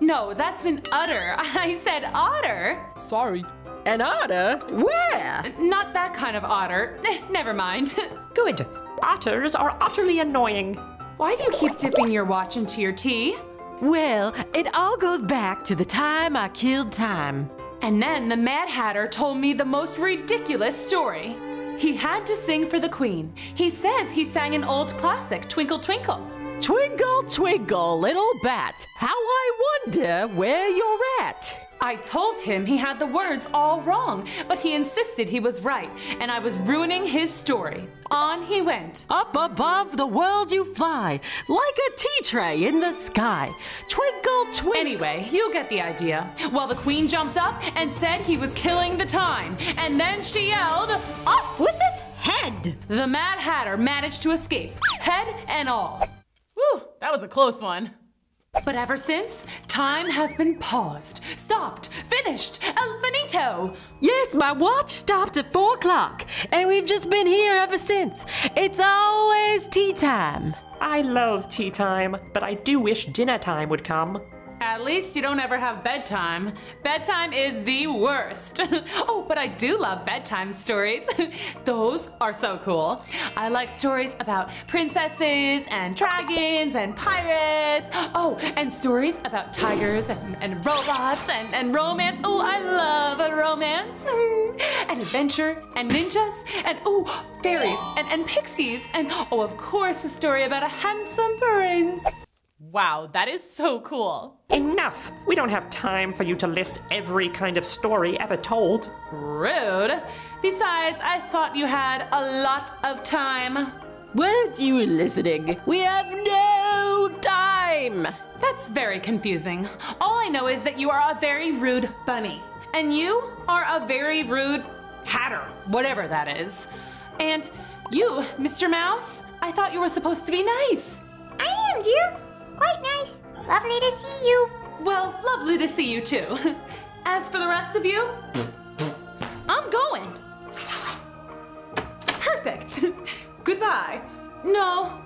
S1: No, that's an udder. I said otter.
S20: Sorry. An otter? Where?
S1: Not that kind of otter. Never mind.
S21: Good. Otters are utterly annoying.
S1: Why do you keep dipping your watch into your tea?
S20: Well, it all goes back to the time I killed time.
S1: And then the Mad Hatter told me the most ridiculous story. He had to sing for the Queen. He says he sang an old classic, Twinkle Twinkle.
S20: Twinkle, twinkle, little bat, how I wonder where you're at.
S1: I told him he had the words all wrong, but he insisted he was right, and I was ruining his story. On he went.
S20: Up above the world you fly, like a tea tray in the sky. Twinkle, twinkle.
S1: Anyway, you get the idea. Well, the queen jumped up and said he was killing the time, and then she yelled, Off with his head! The Mad Hatter managed to escape, head and all.
S16: Whew, that was a close one.
S1: But ever since, time has been paused, stopped, finished, el finito.
S20: Yes, my watch stopped at four o'clock, and we've just been here ever since. It's always tea time.
S21: I love tea time, but I do wish dinner time would come.
S1: At least you don't ever have bedtime. Bedtime is the worst. oh, but I do love bedtime stories. Those are so cool. I like stories about princesses and dragons and pirates. Oh, and stories about tigers and, and robots and, and romance. Oh, I love a romance. and adventure and ninjas and oh, fairies and, and pixies. And oh, of course, a story about a handsome prince.
S16: Wow, that is so cool.
S21: Enough! We don't have time for you to list every kind of story ever told.
S1: Rude. Besides, I thought you had a lot of time.
S20: Weren't you listening? We have no time.
S1: That's very confusing. All I know is that you are a very rude bunny. And you are a very rude hatter, whatever that is. And you, Mr. Mouse, I thought you were supposed to be nice.
S11: I am, dear. Quite nice. Lovely to see you.
S1: Well, lovely to see you too. As for the rest of you, I'm going. Perfect. Goodbye. No,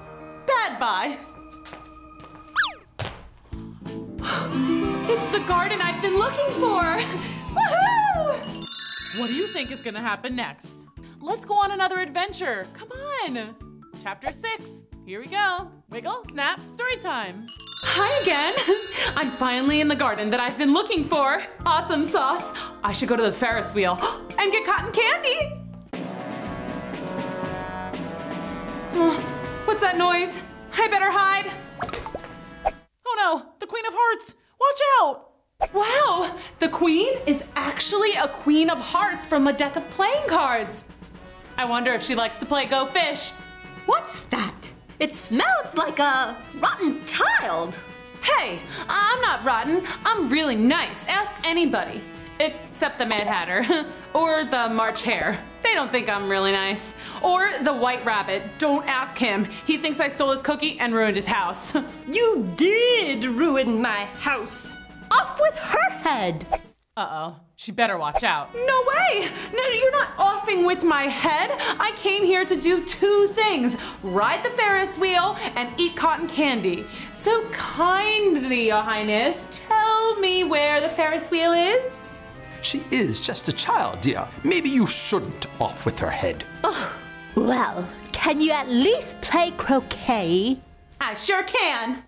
S1: bad bye. It's the garden I've been looking for. Woohoo!
S16: What do you think is gonna happen next? Let's go on another adventure. Come on. Chapter six. Here we go. Wiggle, snap, story time.
S1: Hi again. I'm finally in the garden that I've been looking for. Awesome sauce. I should go to the Ferris wheel and get cotton candy. Oh, what's that noise? I better hide.
S16: Oh no, the Queen of Hearts. Watch out.
S1: Wow, the queen is actually a queen of hearts from a deck of playing cards. I wonder if she likes to play Go Fish.
S18: What's that? It smells like a rotten child.
S1: Hey, I'm not rotten. I'm really nice. Ask anybody. Except the Mad Hatter. or the March Hare. They don't think I'm really nice. Or the White Rabbit. Don't ask him. He thinks I stole his cookie and ruined his house.
S13: You did ruin my house.
S18: Off with her head.
S16: Uh-oh, she better watch out.
S1: No way! No, you're not offing with my head. I came here to do two things ride the Ferris wheel and eat cotton candy. So kindly, Your Highness, tell me where the Ferris wheel is.
S19: She is just a child, dear. Maybe you shouldn't off with her head.
S18: Oh, well, Can you at least play croquet?
S1: I sure can.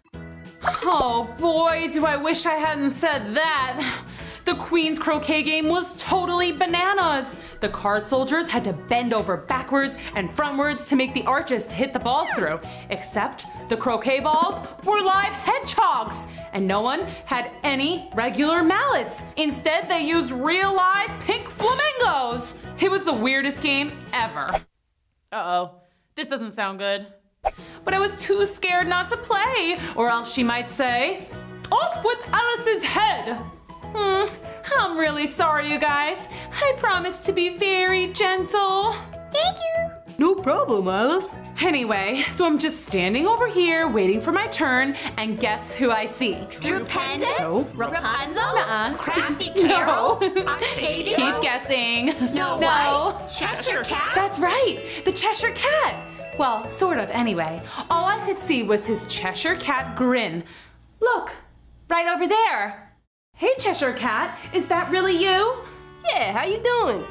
S1: Oh boy, do I wish I hadn't said that. The Queen's croquet game was totally bananas. The card soldiers had to bend over backwards and frontwards to make the arches to hit the balls through. Except the croquet balls were live hedgehogs, and no one had any regular mallets. Instead, they used real live pink flamingos. It was the weirdest game ever. Uh-oh, this doesn't sound good. But I was too scared not to play, or else she might say, off with Alice's head. Hmm, I'm really sorry, you guys. I promised to be very gentle.
S11: Thank you.
S1: No problem, Alice. Anyway, so I'm just standing over here waiting for my turn, and guess who I see?
S11: Drew Pendous?
S1: No.
S11: Rapunzel?
S1: Nuh-uh.
S11: Crafty
S1: No.
S11: Carol? Octavia?
S1: Keep guessing.
S11: Snow
S1: no.
S11: White? Cheshire Cat?
S1: That's right, the Cheshire Cat. Well, sort of, anyway. All I could see was his Cheshire Cat grin. Look, right over there. Hey, Cheshire Cat, is that really you?
S9: Yeah, how you doing?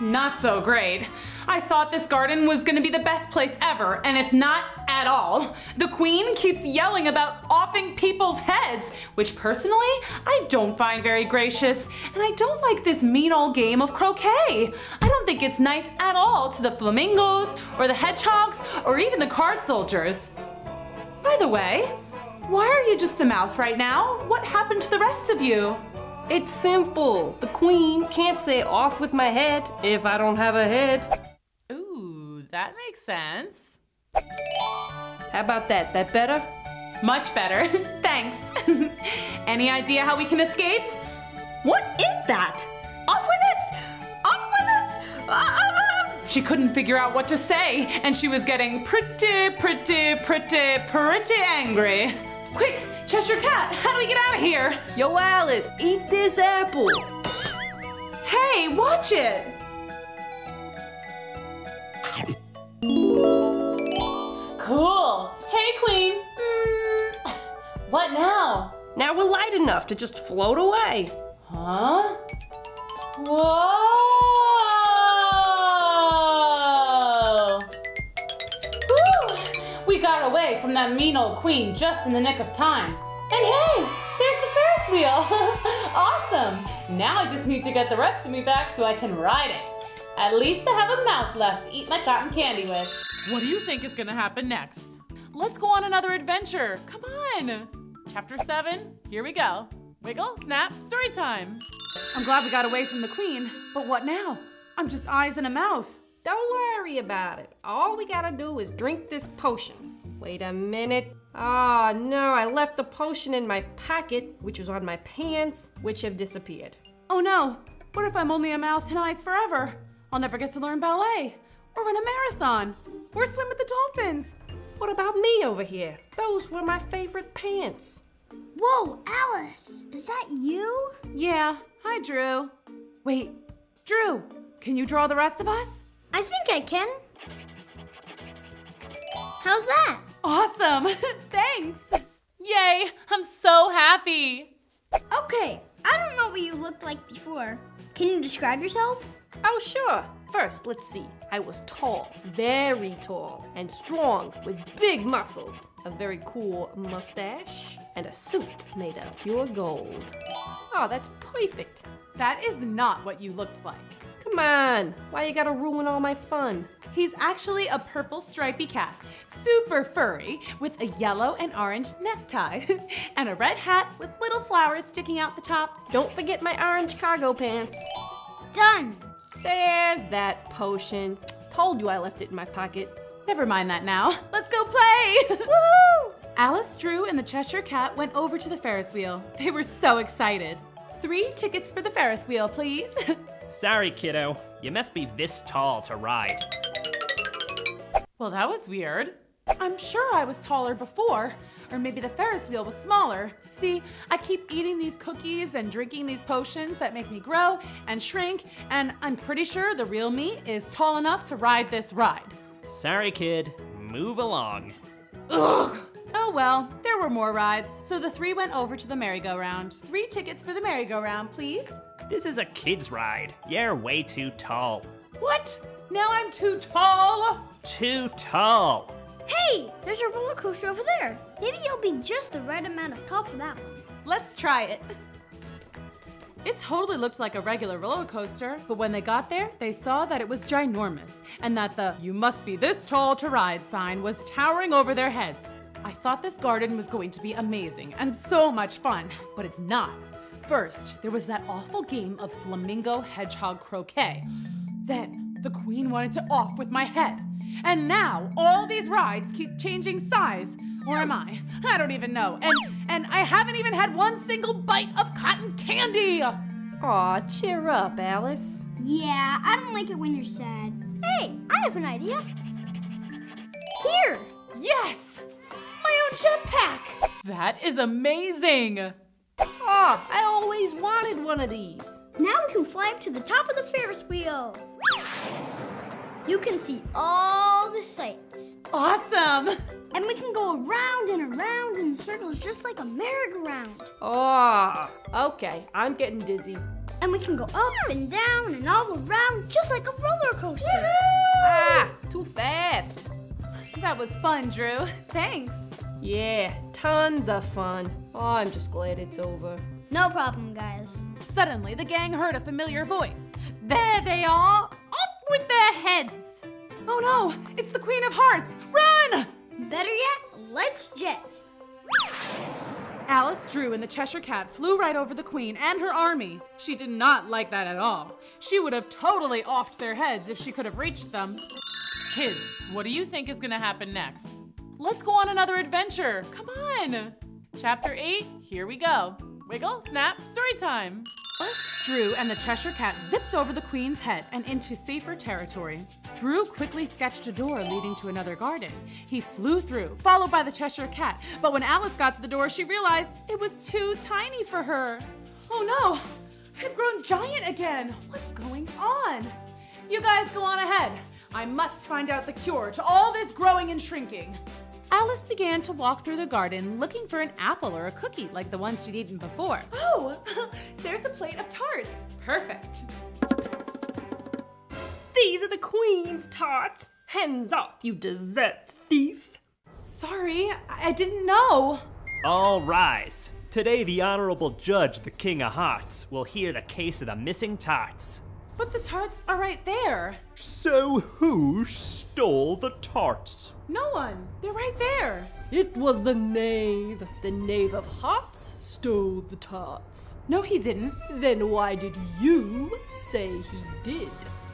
S1: Not so great. I thought this garden was gonna be the best place ever, and it's not at all. The queen keeps yelling about offing people's heads, which personally, I don't find very gracious, and I don't like this mean old game of croquet. I don't think it's nice at all to the flamingos, or the hedgehogs, or even the card soldiers. By the way, why are you just a mouth right now? What happened to the rest of you?
S9: It's simple. The queen can't say off with my head if I don't have a head.
S1: Ooh, that makes sense.
S9: How about that? That better?
S1: Much better. Thanks. Any idea how we can escape?
S22: What is that? Off with us! Off with us! Ah!
S1: She couldn't figure out what to say, and she was getting pretty, pretty, pretty, pretty angry. Quick, Cheshire Cat, how do we get out of here?
S9: Yo, Alice, eat this apple.
S1: Hey, watch it! Cool. Hey, Queen. Mm, What now?
S9: Now we're light enough to just float away.
S1: Huh? Whoa! From that mean old queen just in the nick of time. And hey, there's the Ferris wheel! awesome! Now I just need to get the rest of me back so I can ride it. At least I have a mouth left to eat my cotton candy with.
S23: What do you think is gonna happen next? Let's go on another adventure. Come on. Chapter 7, here we go. Wiggle, snap, story time.
S1: I'm glad we got away from the queen, but what now? I'm just eyes and a mouth.
S9: Don't worry about it. All we gotta do is drink this potion. Wait a minute. Oh no, I left the potion in my pocket, which was on my pants, which have disappeared.
S1: Oh no, what if I'm only a mouth and eyes forever? I'll never get to learn ballet, or run a marathon, or swim with the dolphins.
S9: What about me over here? Those were my favorite pants.
S11: Whoa, Alice, is that you?
S1: Yeah, hi Drew. Wait, Drew, can you draw the rest of us?
S11: I think I can. How's that?
S1: Awesome, thanks. Yay, I'm so happy.
S11: Okay, I don't know what you looked like before. Can you describe yourself?
S9: Oh, sure. First, let's see. I was tall, very tall, and strong with big muscles, a very cool mustache, and a suit made of pure gold. Oh, that's perfect.
S1: That is not what you looked like.
S9: Come on, why you gotta ruin all my fun?
S1: He's actually a purple stripy cat, super furry, with a yellow and orange necktie, and a red hat with little flowers sticking out the top.
S9: Don't forget my orange cargo pants.
S11: Done.
S9: There's that potion. Told you I left it in my pocket.
S1: Never mind that now. Let's go play!
S11: Woohoo!
S1: Alice, Drew, and the Cheshire Cat went over to the Ferris wheel. They were so excited. Three tickets for the Ferris wheel, please.
S6: Sorry, kiddo. You must be this tall to ride.
S1: well, that was weird. I'm sure I was taller before. Or maybe the Ferris wheel was smaller. See, I keep eating these cookies and drinking these potions that make me grow and shrink, and I'm pretty sure the real me is tall enough to ride this ride.
S6: Sorry, kid. Move along.
S1: Ugh! Oh well, there were more rides, so the three went over to the merry-go-round. Three tickets for the merry-go-round, please.
S6: This is a kid's ride. You're way too tall.
S1: What? Now I'm too tall?
S6: too tall.
S11: Hey, there's a roller coaster over there. Maybe you'll be just the right amount of tall for that one.
S1: Let's try it. It totally looked like a regular roller coaster, but when they got there, they saw that it was ginormous and that the you must be this tall to ride sign was towering over their heads. I thought this garden was going to be amazing and so much fun, but it's not. First, there was that awful game of flamingo hedgehog croquet. Then, the queen wanted to off with my head. And now, all these rides keep changing size. Or am I? I don't even know. And and I haven't even had one single bite of cotton candy.
S3: Aw, cheer up, Alice.
S11: Yeah, I don't like it when you're sad. Hey, I have an idea. Here.
S1: Yes! My own jetpack! That is amazing!
S3: I always wanted one of these.
S11: Now we can fly up to the top of the Ferris wheel. You can see all the sights.
S1: Awesome!
S11: And we can go around and around in circles just like a merry-go-round.
S3: Oh, okay, I'm getting dizzy.
S11: And we can go up and down and all around just like a roller coaster.
S3: Ah, too fast.
S1: That was fun, Drew. Thanks.
S3: Yeah, tons of fun. Oh, I'm just glad it's over.
S11: No problem, guys.
S1: Suddenly, the gang heard a familiar voice. There they are! Off with their heads! Oh no, it's the Queen of Hearts! Run!
S11: Better yet, let's jet.
S1: Alice, Drew, and the Cheshire Cat flew right over the Queen and her army. She did not like that at all. She would have totally offed their heads if she could have reached them. Kids, what do you think is gonna happen next? Let's go on another adventure. Come on! Chapter 8, here we go. Wiggle, snap, story time. Alice, Drew, and the Cheshire Cat zipped over the Queen's head and into safer territory. Drew quickly sketched a door leading to another garden. He flew through, followed by the Cheshire Cat, but when Alice got to the door, she realized it was too tiny for her. Oh no, I've grown giant again. What's going on? You guys go on ahead. I must find out the cure to all this growing and shrinking. Alice began to walk through the garden looking for an apple or a cookie like the ones she'd eaten before. Oh, there's a plate of tarts. Perfect.
S13: These are the Queen's tarts. Hands off, you dessert thief.
S1: Sorry, I I didn't know.
S6: All rise. Today, the Honorable Judge, the King of Hearts, will hear the case of the missing tarts.
S1: But the tarts are right there.
S2: So who stole the tarts?
S1: No one. They're right there.
S3: It was the knave. The knave of hearts stole the tarts.
S1: No, he didn't.
S3: Then why did you say he did?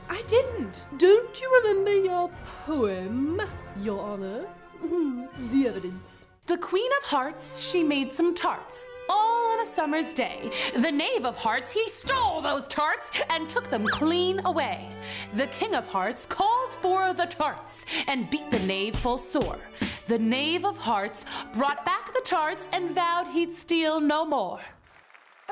S1: I didn't.
S3: Don't you remember your poem, Your Honor? Mm-hmm. the evidence.
S1: The Queen of Hearts, she made some tarts. All on a summer's day. The Knave of Hearts, he stole those tarts and took them clean away. The King of Hearts called for the tarts and beat the Knave full sore. The Knave of Hearts brought back the tarts and vowed he'd steal no more.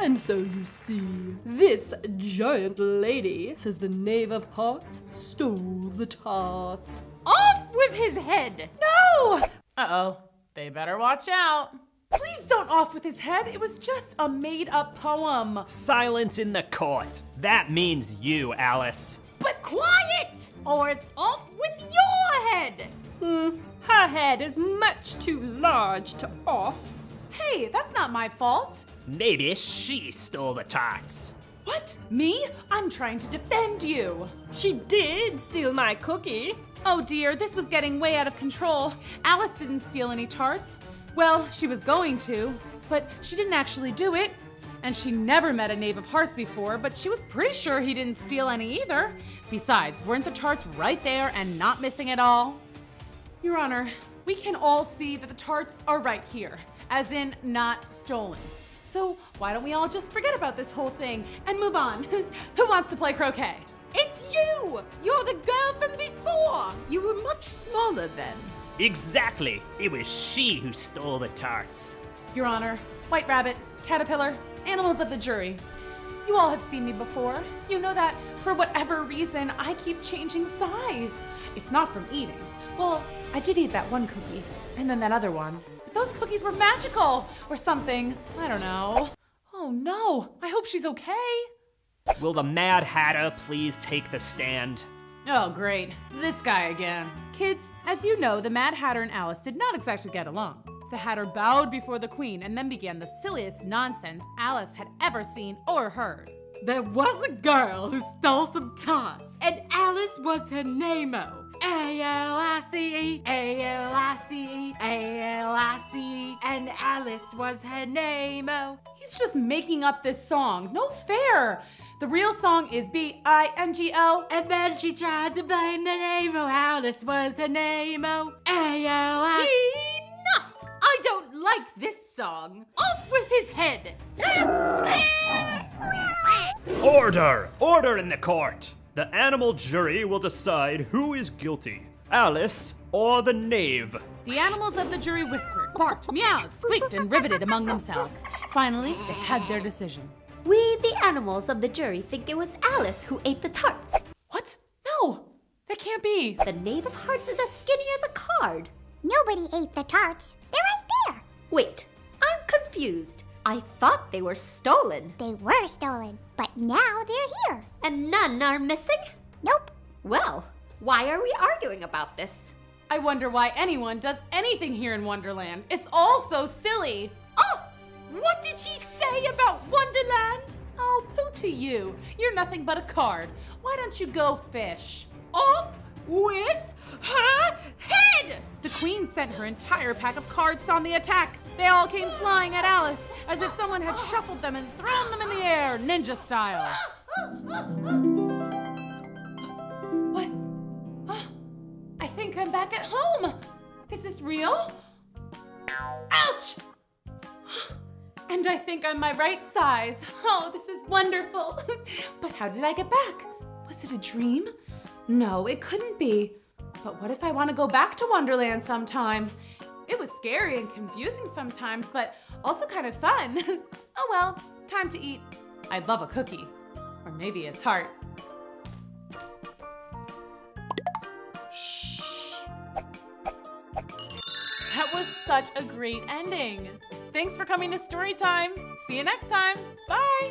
S3: And so you see, this giant lady says the knave of hearts stole the tarts.
S1: Off with his head! No! Uh oh. They better watch out. Please don't off with his head. It was just a made up poem.
S6: Silence in the court. That means you, Alice.
S1: But quiet! Or it's off with your head!
S13: Hmm, her head is much too large to off.
S1: Hey, that's not my fault.
S6: Maybe she stole the tarts.
S1: What? Me? I'm trying to defend you.
S13: She did steal my cookie.
S1: Oh dear, this was getting way out of control. Alice didn't steal any tarts. Well, she was going to, but she didn't actually do it. And she never met a Knave of Hearts before, but she was pretty sure he didn't steal any either. Besides, weren't the tarts right there and not missing at all? Your Honor, we can all see that the tarts are right here, as in not stolen. So why don't we all just forget about this whole thing and move on? Who wants to play croquet? It's you! You're the girl from before! You were much smaller then.
S6: Exactly. It was she who stole the tarts.
S1: Your Honor, White Rabbit, Caterpillar, animals of the jury. You all have seen me before. You know that for whatever reason, I keep changing size. It's not from eating. Well, I did eat that one cookie, and then that other one. But those cookies were magical, or something. I don't know. Oh no, I hope she's okay.
S6: Will the Mad Hatter please take the stand?
S1: Oh, great. This guy again. Kids, as you know, the Mad Hatter and Alice did not exactly get along. The Hatter bowed before the Queen and then began the silliest nonsense Alice had ever seen or heard.
S20: There was a girl who stole some tarts, and Alice was her name-o. A-L-I-C-E, A-L-I-C-E, A-L-I-C-E, and Alice was her name-o.
S1: He's just making up this song. No fair. The real song is B-I-N-G-O.
S20: And then she tried to blame the name-o. Oh, Alice was her name-o. Oh, A-L-I-C-E. Enough! I don't like this song. Off with his head!
S24: Order! Order in the court! The animal jury will decide who is guilty Alice or the knave.
S1: The animals of the jury whispered, barked, meowed, squeaked, and riveted among themselves. Finally, they had their decision.
S18: We, the animals of the jury, think it was Alice who ate the tarts.
S1: What? No! That can't be.
S18: The Knave of Hearts is as skinny as a card.
S11: Nobody ate the tarts. They're right there.
S18: Wait, I'm confused. I thought they were stolen.
S11: They were stolen, but now they're here.
S18: And none are missing?
S11: Nope.
S18: Well, why are we arguing about this?
S1: I wonder why anyone does anything here in Wonderland. It's all so silly.
S20: Oh! What did she say about Wonderland?
S1: Oh, pooh to you. You're nothing but a card. Why don't you go fish?
S20: Up with her head!
S1: The queen sent her entire pack of cards on the attack. They all came flying at Alice, as if someone had shuffled them and thrown them in the air, ninja style. what? I think I'm back at home. Is this real? Ouch! And I think I'm my right size. Oh, this is wonderful. but how did I get back? Was it a dream? No, it couldn't be. But what if I want to go back to Wonderland sometime? It was scary and confusing sometimes, but also kind of fun. oh well, time to eat. I'd love a cookie. Or maybe a tart. Shh. That was such a great ending. Thanks for coming to Storytime. See you next time. Bye.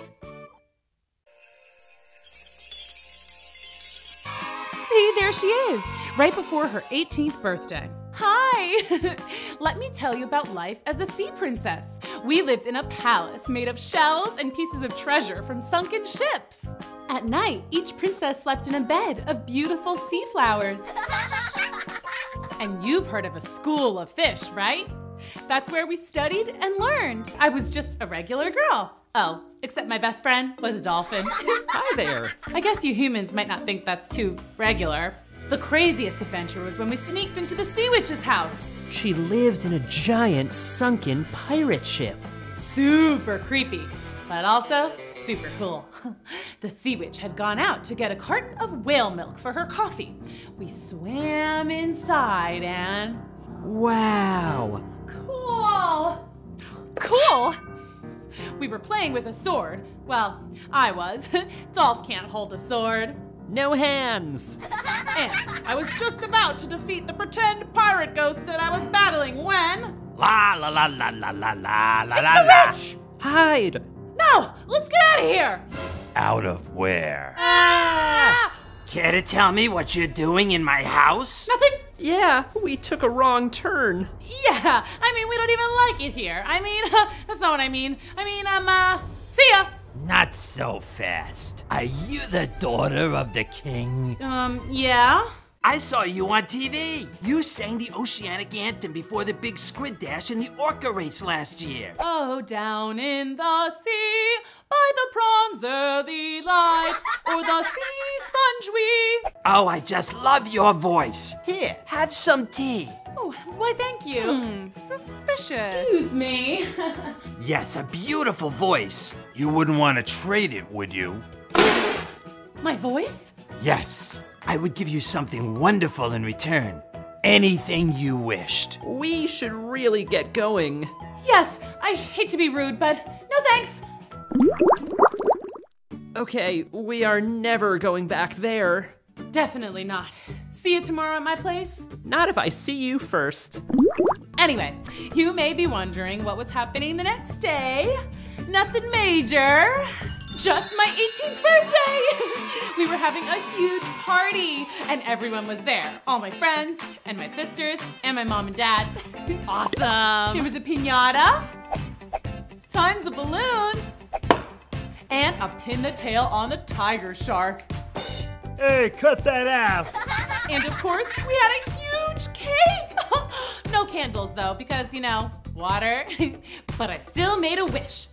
S1: See, there she is, right before her 18th birthday. Hi! Let me tell you about life as a sea princess. We lived in a palace made of shells and pieces of treasure from sunken ships. At night, each princess slept in a bed of beautiful sea flowers. And you've heard of a school of fish, right? That's where we studied and learned. I was just a regular girl. Oh, except my best friend was a dolphin.
S25: Hi there.
S1: I guess you humans might not think that's too regular. The craziest adventure was when we sneaked into the Sea Witch's house.
S25: She lived in a giant sunken pirate ship.
S1: Super creepy, but also super cool. The Sea Witch had gone out to get a carton of whale milk for her coffee. We swam inside and.
S25: Wow.
S1: Cool! Cool! We were playing with a sword. Well, I was. Dolph can't hold a sword.
S25: No hands.
S1: And I was just about to defeat the pretend pirate ghost that I was battling when.
S10: La la la la la la la la
S1: It's
S10: la
S1: the
S10: la.
S1: witch!
S25: Hide.
S1: No! Let's get out of here!
S10: Out of where?
S1: Ah!
S10: Care to tell me what you're doing in my house?
S1: Nothing.
S25: Yeah, we took a wrong turn.
S1: Yeah, I mean, we don't even like it here. I mean, that's not what I mean. I mean, um, uh, see ya.
S10: Not so fast. Are you the daughter of the king?
S1: Um, yeah?
S10: I saw you on TV. You sang the Oceanic Anthem before the big squid dash in the orca race last year.
S1: Oh, down in the sea, by the prawns early light, or the sea sponge we.
S10: Oh, I just love your voice. Here, have some tea.
S1: Oh, why, thank you. Hmm, suspicious. Excuse me.
S10: Yes, a beautiful voice. You wouldn't want to trade it, would you?
S1: My voice?
S10: Yes. I would give you something wonderful in return. Anything you wished.
S25: We should really get going.
S1: Yes, I hate to be rude, but no thanks.
S25: Okay, we are never going back there.
S1: Definitely not. See you tomorrow at my place?
S25: Not if I see you first.
S1: Anyway, you may be wondering what was happening the next day. Nothing major. Just my 18th birthday! we were having a huge party, and everyone was there. All my friends, and my sisters, and my mom and dad. awesome! There was a pinata, tons of balloons, and a pin the tail on the tiger shark.
S26: Hey, cut that out!
S1: And of course, we had a huge cake! no candles though, because, you know, water. but I still made a wish.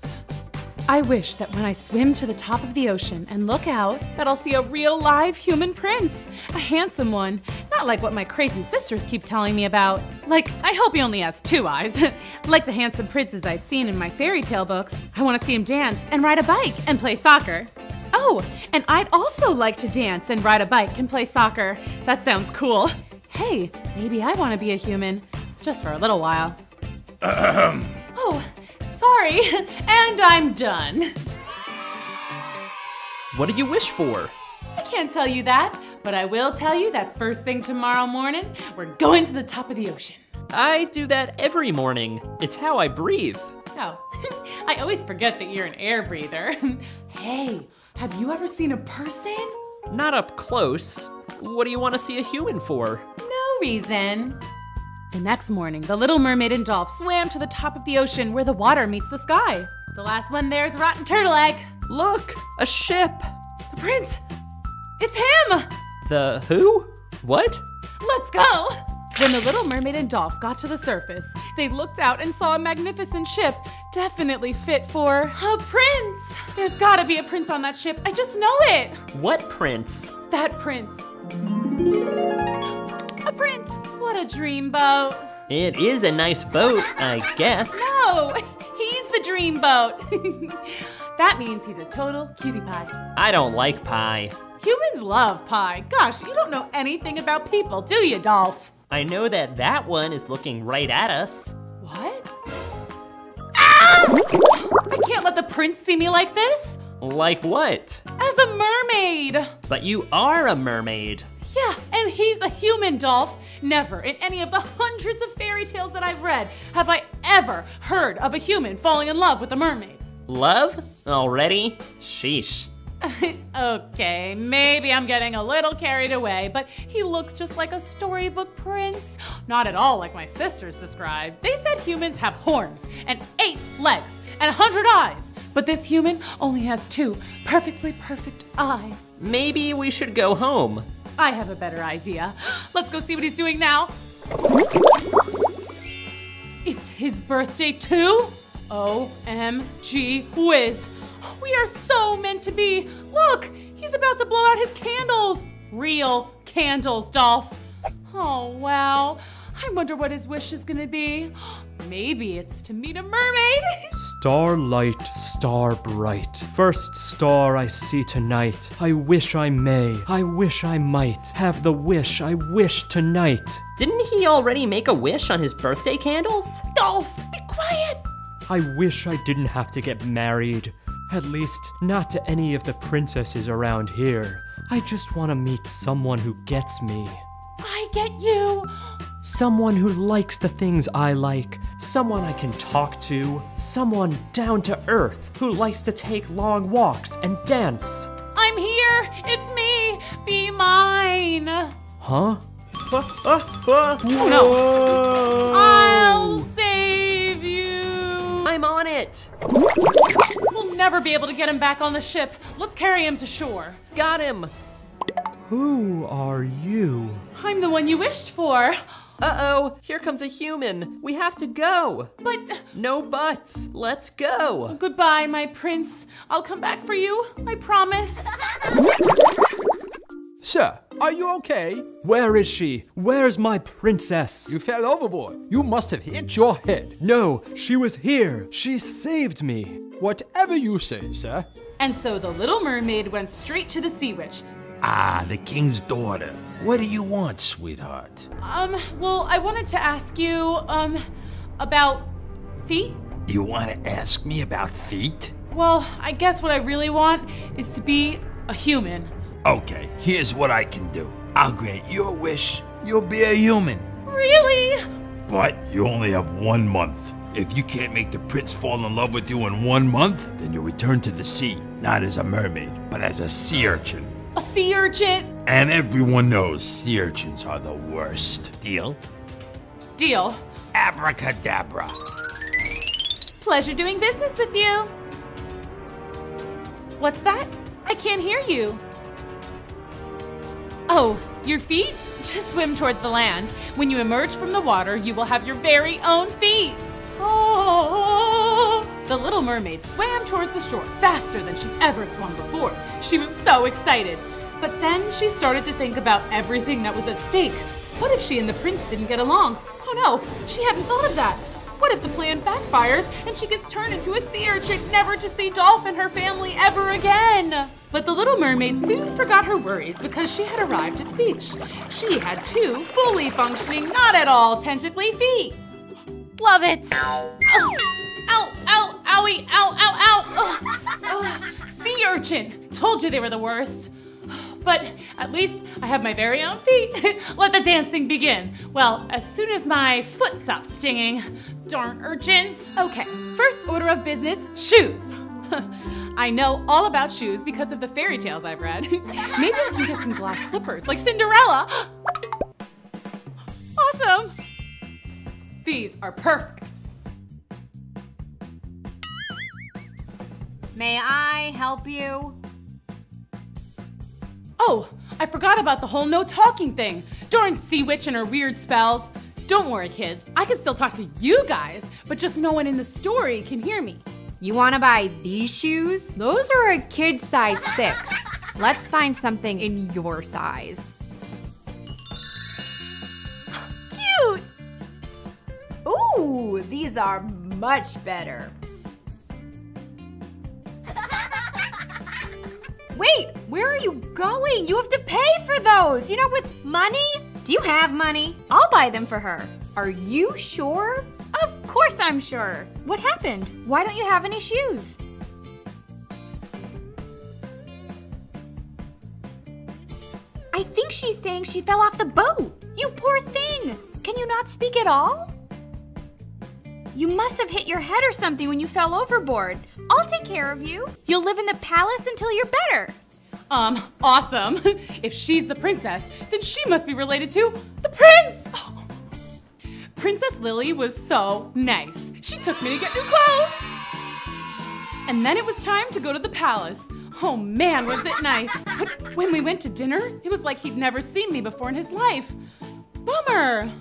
S1: I wish that when I swim to the top of the ocean and look out, that I'll see a real live human prince. A handsome one. Not like what my crazy sisters keep telling me about. Like, I hope he only has two eyes. like the handsome princes I've seen in my fairy tale books. I want to see him dance and ride a bike and play soccer. Oh, and I'd also like to dance and ride a bike and play soccer. That sounds cool. Hey, maybe I want to be a human. Just for a little while. Oh, sorry. And I'm done.
S27: What do you wish for?
S1: I can't tell you that, but I will tell you that first thing tomorrow morning, we're going to the top of the ocean.
S27: I do that every morning. It's how I breathe.
S1: Oh, I always forget that you're an air breather. hey, have you ever seen a person?
S27: Not up close. What do you want to see a human for?
S1: No reason. The next morning, the little mermaid and Dolph swam to the top of the ocean where the water meets the sky. The last one there is a rotten turtle egg.
S27: Look, a ship.
S1: The prince! It's him!
S27: The who? What?
S1: Let's go! When the little mermaid and Dolph got to the surface, they looked out and saw a magnificent ship, definitely fit for a prince. There's gotta be a prince on that ship. I just know it.
S27: What prince?
S1: That prince. A prince. What a dream boat.
S27: It is a nice boat, I guess.
S1: No, he's the dream boat. that means he's a total cutie pie.
S27: I don't like pie.
S1: Humans love pie. Gosh, you don't know anything about people, do you, Dolph?
S27: I know that that one is looking right at us.
S1: What? Ah! I can't let the prince see me like this.
S27: Like what?
S1: As a mermaid.
S27: But you are a mermaid.
S1: Yeah, and he's a human, Dolph. Never in any of the hundreds of fairy tales that I've read have I ever heard of a human falling in love with a mermaid.
S27: Love? Already? Sheesh.
S1: okay, maybe I'm getting a little carried away, but he looks just like a storybook prince. Not at all like my sisters described. They said humans have horns and eight legs and a hundred eyes, but this human only has two perfectly perfect eyes.
S27: Maybe we should go home.
S1: I have a better idea. Let's go see what he's doing now. It's his birthday too? OMG whiz. We are so meant to be. Look, he's about to blow out his candles. Real candles, Dolph. Oh, wow. I wonder what his wish is gonna be. Maybe it's to meet a mermaid.
S6: Starlight, star bright, first star I see tonight. I wish I may, I wish I might have the wish I wish tonight.
S28: Didn't he already make a wish on his birthday candles?
S1: Dolph, be quiet.
S6: I wish I didn't have to get married. At least, not to any of the princesses around here. I just want to meet someone who gets me.
S1: I get you.
S6: Someone who likes the things I like. Someone I can talk to. Someone down to earth who likes to take long walks and dance.
S1: I'm here. It's me. Be mine.
S6: Huh?
S1: Oh, no. I'll save you.
S28: I'm on it.
S1: We'll never be able to get him back on the ship. Let's carry him to shore.
S28: Got him.
S6: Who are you?
S1: I'm the one you wished for.
S28: Uh-oh, here comes a human. We have to go.
S1: But
S28: No buts. Let's go.
S1: goodbye, my prince. I'll come back for you. I promise.
S29: Sir, are you okay?
S6: Where is she? Where's my princess?
S29: You fell overboard. You must have hit your head.
S6: No, she was here. She saved me.
S29: Whatever you say, sir.
S1: And so the little mermaid went straight to the sea witch.
S10: Ah, the king's daughter. What do you want, sweetheart?
S1: Um, well, I wanted to ask you, um, about feet.
S10: You want to ask me about feet?
S1: Well, I guess what I really want is to be a human.
S10: Okay, here's what I can do. I'll grant your wish. You'll be a human.
S1: Really?
S10: But you only have one month. If you can't make the prince fall in love with you in one month, then you'll return to the sea.
S30: not as a mermaid, but as a sea urchin.
S1: A sea urchin?
S30: And everyone knows sea urchins are the worst.
S6: Deal?
S1: Deal.
S30: Abracadabra.
S1: Pleasure doing business with you. What's that? I can't hear you. Oh, your feet? Just swim towards the land. When you emerge from the water, you will have your very own feet. Oh! The little mermaid swam towards the shore faster than she'd ever swum before. She was so excited. But then she started to think about everything that was at stake. What if she and the prince didn't get along? Oh no, she hadn't thought of that. What if the plan backfires and she gets turned into a sea urchin, never to see Dolph and her family ever again? But the little mermaid soon forgot her worries because she had arrived at the beach. She had two fully functioning, not at all tentacly feet. Love it. Ow, ow, ow, owie, ow, ow, ow. Sea urchin. Told you they were the worst. But at least I have my very own feet. Let the dancing begin. Well, as soon as my foot stops stinging. Darn urchins. Okay, first order of business shoes. I know all about shoes because of the fairy tales I've read. Maybe I can get some glass slippers like Cinderella. Awesome. These are perfect.
S31: May I help you?
S1: Oh, I forgot about the whole no talking thing. Darn Sea Witch and her weird spells. Don't worry, kids. I can still talk to you guys, but just no one in the story can hear me.
S31: You want to buy these shoes? Those are a kid size six. Let's find something in your size.
S1: Cute!
S31: Ooh, these are much better. Wait, where are you going? You have to pay for those. You know, with money? Do you have money? I'll buy them for her. Are you sure? Of course I'm sure. What happened? Why don't you have any shoes? I think she's saying she fell off the boat. You poor thing. Can you not speak at all? You must have hit your head or something when you fell overboard. I'll take care of you. You'll live in the palace until you're better.
S1: Um, awesome. If she's the princess, then she must be related to the prince. Oh. Princess Lily was so nice. She took me to get new clothes. And then it was time to go to the palace. Oh man, was it nice. But when we went to dinner, it was like he'd never seen me before in his life. Bummer.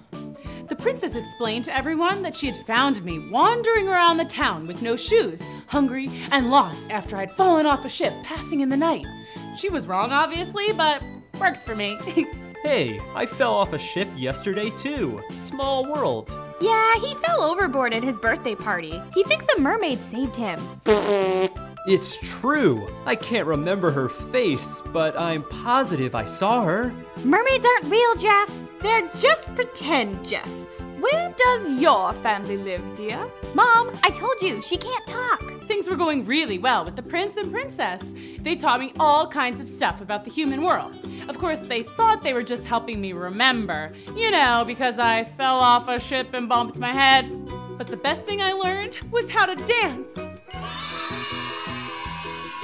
S1: The princess explained to everyone that she had found me wandering around the town with no shoes, hungry and lost after I'd fallen off a ship passing in the night. She was wrong, obviously, but works for me.
S2: Hey, I fell off a ship yesterday too. Small world.
S31: Yeah, he fell overboard at his birthday party. He thinks a mermaid saved him.
S2: It's true. I can't remember her face, but I'm positive I saw her.
S31: Mermaids aren't real, Jeff. They're just pretend, Jeff. Where does your family live, dear? Mom, I told you, she can't talk.
S1: Things were going really well with the prince and princess. They taught me all kinds of stuff about the human world. Of course, they thought they were just helping me remember, you know, because I fell off a ship and bumped my head. But the best thing I learned was how to dance.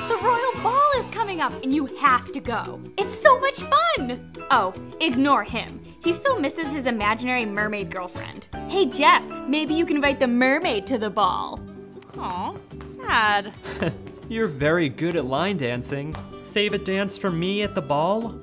S31: The royal ball is coming up and you have to go. It's so much fun. Oh, ignore him. He still misses his imaginary mermaid girlfriend. Hey, Jeff, maybe you can invite the mermaid to the ball.
S1: Aw, sad.
S2: You're very good at line dancing. Save a dance for me at the ball?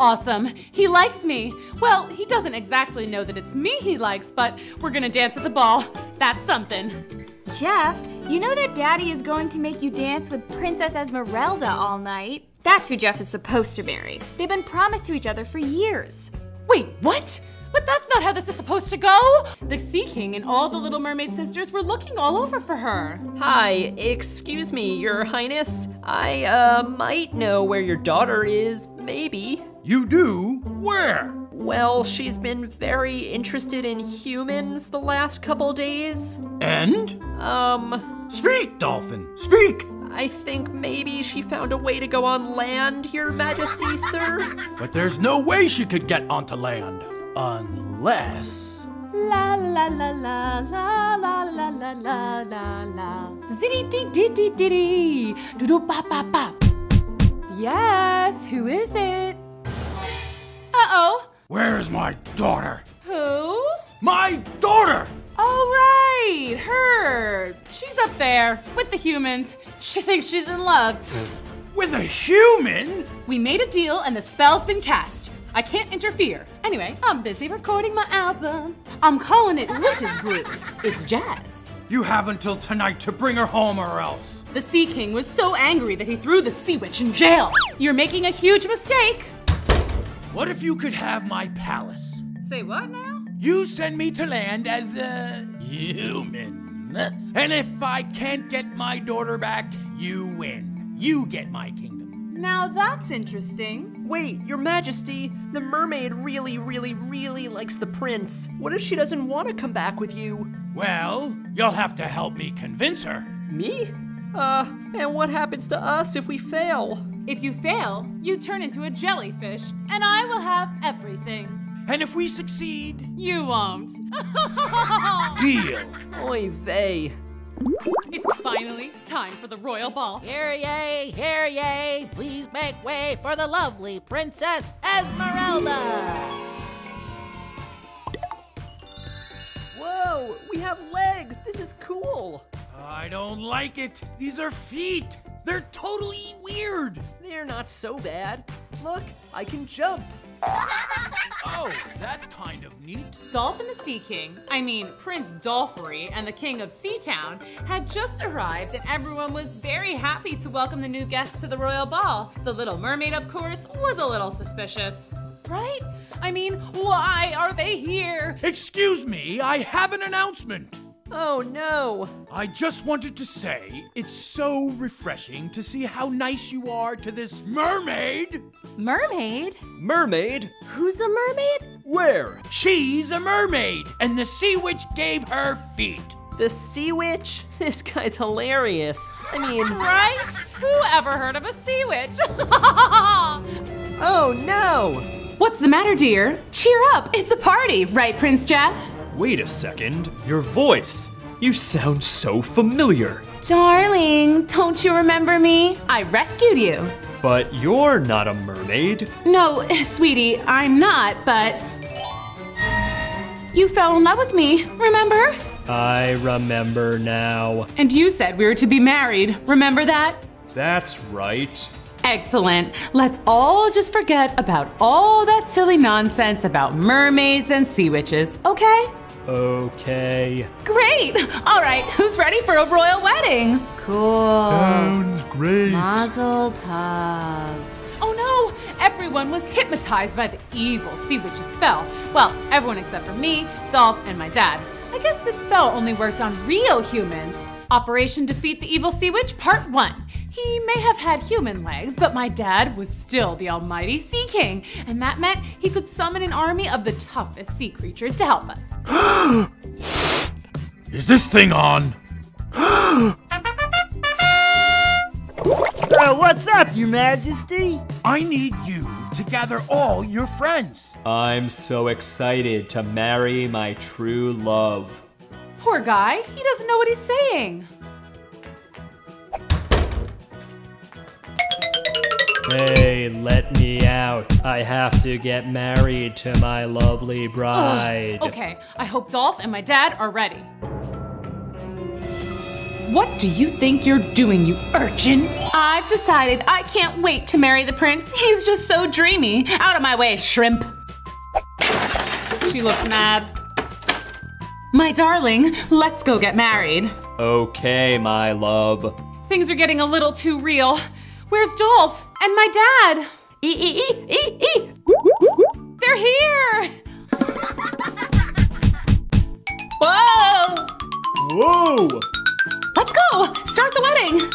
S1: Awesome. He likes me. Well, he doesn't exactly know that it's me he likes, but we're gonna dance at the ball. That's something.
S31: Jeff, you know that Daddy is going to make you dance with Princess Esmeralda all night? That's who Jeff is supposed to marry. They've been promised to each other for years.
S1: Wait, what? But that's not how this is supposed to go! The Sea King and all the Little Mermaid sisters were looking all over for her.
S25: Hi, excuse me, Your Highness. I, uh, might know where your daughter is, maybe.
S17: You do? Where?
S25: Well, she's been very interested in humans the last couple days.
S17: And?
S25: Um,
S17: Speak, Dolphin! Speak!
S25: I think maybe she found a way to go on land, Your Majesty, sir.
S17: But there's no way she could get onto land. Unless.
S1: La la la la la la la la la la la. Zitty dee dee dee dee dee. Doo doo bop bop bop. Yes, who is it? Uh oh.
S10: Where's my daughter?
S1: Who?
S10: My daughter!
S1: Oh, right, her. She's up there with the humans. She thinks she's in love.
S10: With a human?
S1: We made a deal and the spell's been cast. I can't interfere. Anyway, I'm busy recording my album. I'm calling it Witch's Brew. It's jazz.
S10: You have until tonight to bring her home or else.
S1: The Sea King was so angry that he threw the Sea Witch in jail. You're making a huge mistake.
S10: What if you could have my palace?
S1: Say what now?
S10: You send me to land as a human. And if I can't get my daughter back, you win. You get my kingdom.
S1: Now that's interesting.
S6: Wait, Your Majesty, the mermaid really, really, really likes the prince. What if she doesn't want to come back with you?
S10: Well, you'll have to help me convince her.
S6: Me? Uh, and what happens to us if we fail?
S1: If you fail, you turn into a jellyfish, and I will have everything.
S10: And if we succeed,
S1: You won't.
S10: deal.
S6: Oy vey.
S1: It's finally time for the royal ball.
S8: Hear ye, hear ye, please make way for the lovely Princess Esmeralda.
S6: Whoa, we have legs. This is cool.
S10: I don't like it. These are feet. They're totally weird.
S6: They're not so bad. Look, I can jump.
S10: Oh, that's kind of neat.
S1: Dolphin the Sea King, I mean Prince Dolphery and the King of Seatown, had just arrived and everyone was very happy to welcome the new guests to the royal ball. The Little Mermaid, of course, was a little suspicious. Right? I mean, why are they here?
S10: Excuse me, I have an announcement.
S6: Oh no.
S10: I just wanted to say it's so refreshing to see how nice you are to this mermaid.
S1: Mermaid?
S6: Mermaid?
S1: Who's a mermaid?
S6: Where?
S10: She's a mermaid, and the sea witch gave her feet.
S6: The sea witch? This guy's hilarious. I mean,
S1: Right? Who ever heard of a sea witch?
S6: oh no.
S1: What's the matter, dear? Cheer up, it's a party, right, Prince Jeff?
S32: Wait a second. Your voice. You sound so familiar.
S1: Darling, don't you remember me? I rescued you.
S32: But you're not a mermaid.
S1: No, sweetie, I'm not, but. You fell in love with me, remember?
S32: I remember now.
S1: And you said we were to be married, remember that?
S32: That's right.
S1: Excellent. Let's all just forget about all that silly nonsense about mermaids and sea witches, okay?
S32: Okay.
S1: Great! All right, who's ready for a royal wedding? Cool.
S33: Sounds great.
S1: Mazel tov. Oh no! Everyone was hypnotized by the evil sea witch's spell. Well, everyone except for me, Dolph, and my dad. I guess this spell only worked on real humans. Operation Defeat the Evil Sea Witch, Part 1. He may have had human legs, but my dad was still the almighty Sea King, and that meant he could summon an army of the toughest sea creatures to help us.
S10: Is this thing on?
S34: Uh, what's up, Your Majesty?
S10: I need you to gather all your friends.
S32: I'm so excited to marry my true love.
S1: Poor guy, he doesn't know what he's saying.
S32: Hey, let me out. I have to get married to my lovely bride.
S1: Ugh, okay, I hope Dolph and my dad are ready. What do you think you're doing, you urchin? I've decided I can't wait to marry the prince. He's just so dreamy. Out of my way, shrimp. She looks mad. My darling, let's go get married.
S32: Okay, my love.
S1: Things are getting a little too real. Where's Dolph? And my dad?
S8: E e e e e.
S1: They're here! Whoa!
S32: Whoa!
S1: Let's go! Start the wedding!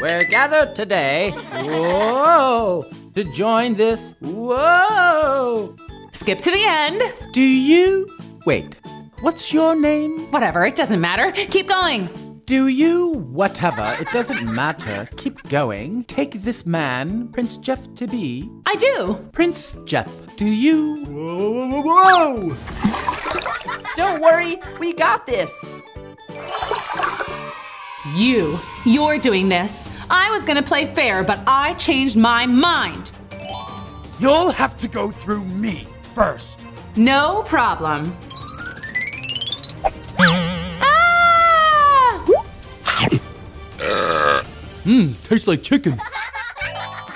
S8: We're gathered today, whoa, to join this, whoa.
S1: Skip to the end.
S8: Do you? Wait, what's your name?
S1: Whatever, it doesn't matter. Keep going.
S8: Do you? Whatever, it doesn't matter. Keep going. Take this man, Prince Jeff, to be.
S1: I do.
S8: Prince Jeff, do you?
S33: Whoa, whoa, whoa, whoa!
S35: Don't worry, we got this.
S1: You, you're doing this. I was gonna play fair, but I changed my mind.
S8: You'll have to go through me first.
S1: No problem.
S36: Mmm, tastes like chicken.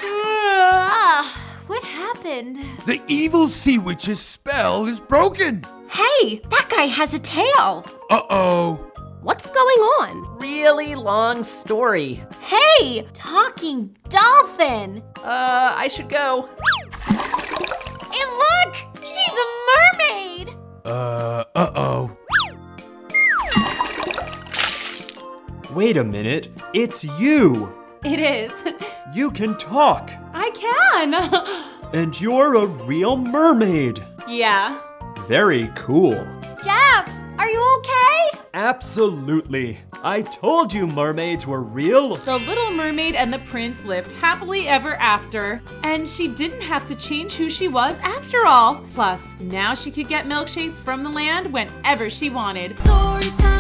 S31: Ah, what happened?
S8: The evil sea witch's spell is broken.
S31: Hey, that guy has a tail.
S8: Uh oh.
S9: What's going on?
S35: Really long story.
S31: Hey, talking dolphin.
S35: Uh, I should go.
S31: And look, she's a mermaid.
S8: Uh, uh
S6: Wait a minute, it's you!
S1: It is.
S6: You can talk,
S1: I can.
S6: and you're a real mermaid!
S1: yeah.
S6: Very cool.
S31: Jeff, are you okay?
S6: Absolutely. I told you mermaids were real.
S1: The Little Mermaid and the Prince lived happily ever after, and she didn't have to change who she was after all. Plus, now she could get milkshakes from the land whenever she wanted.
S31: Story time.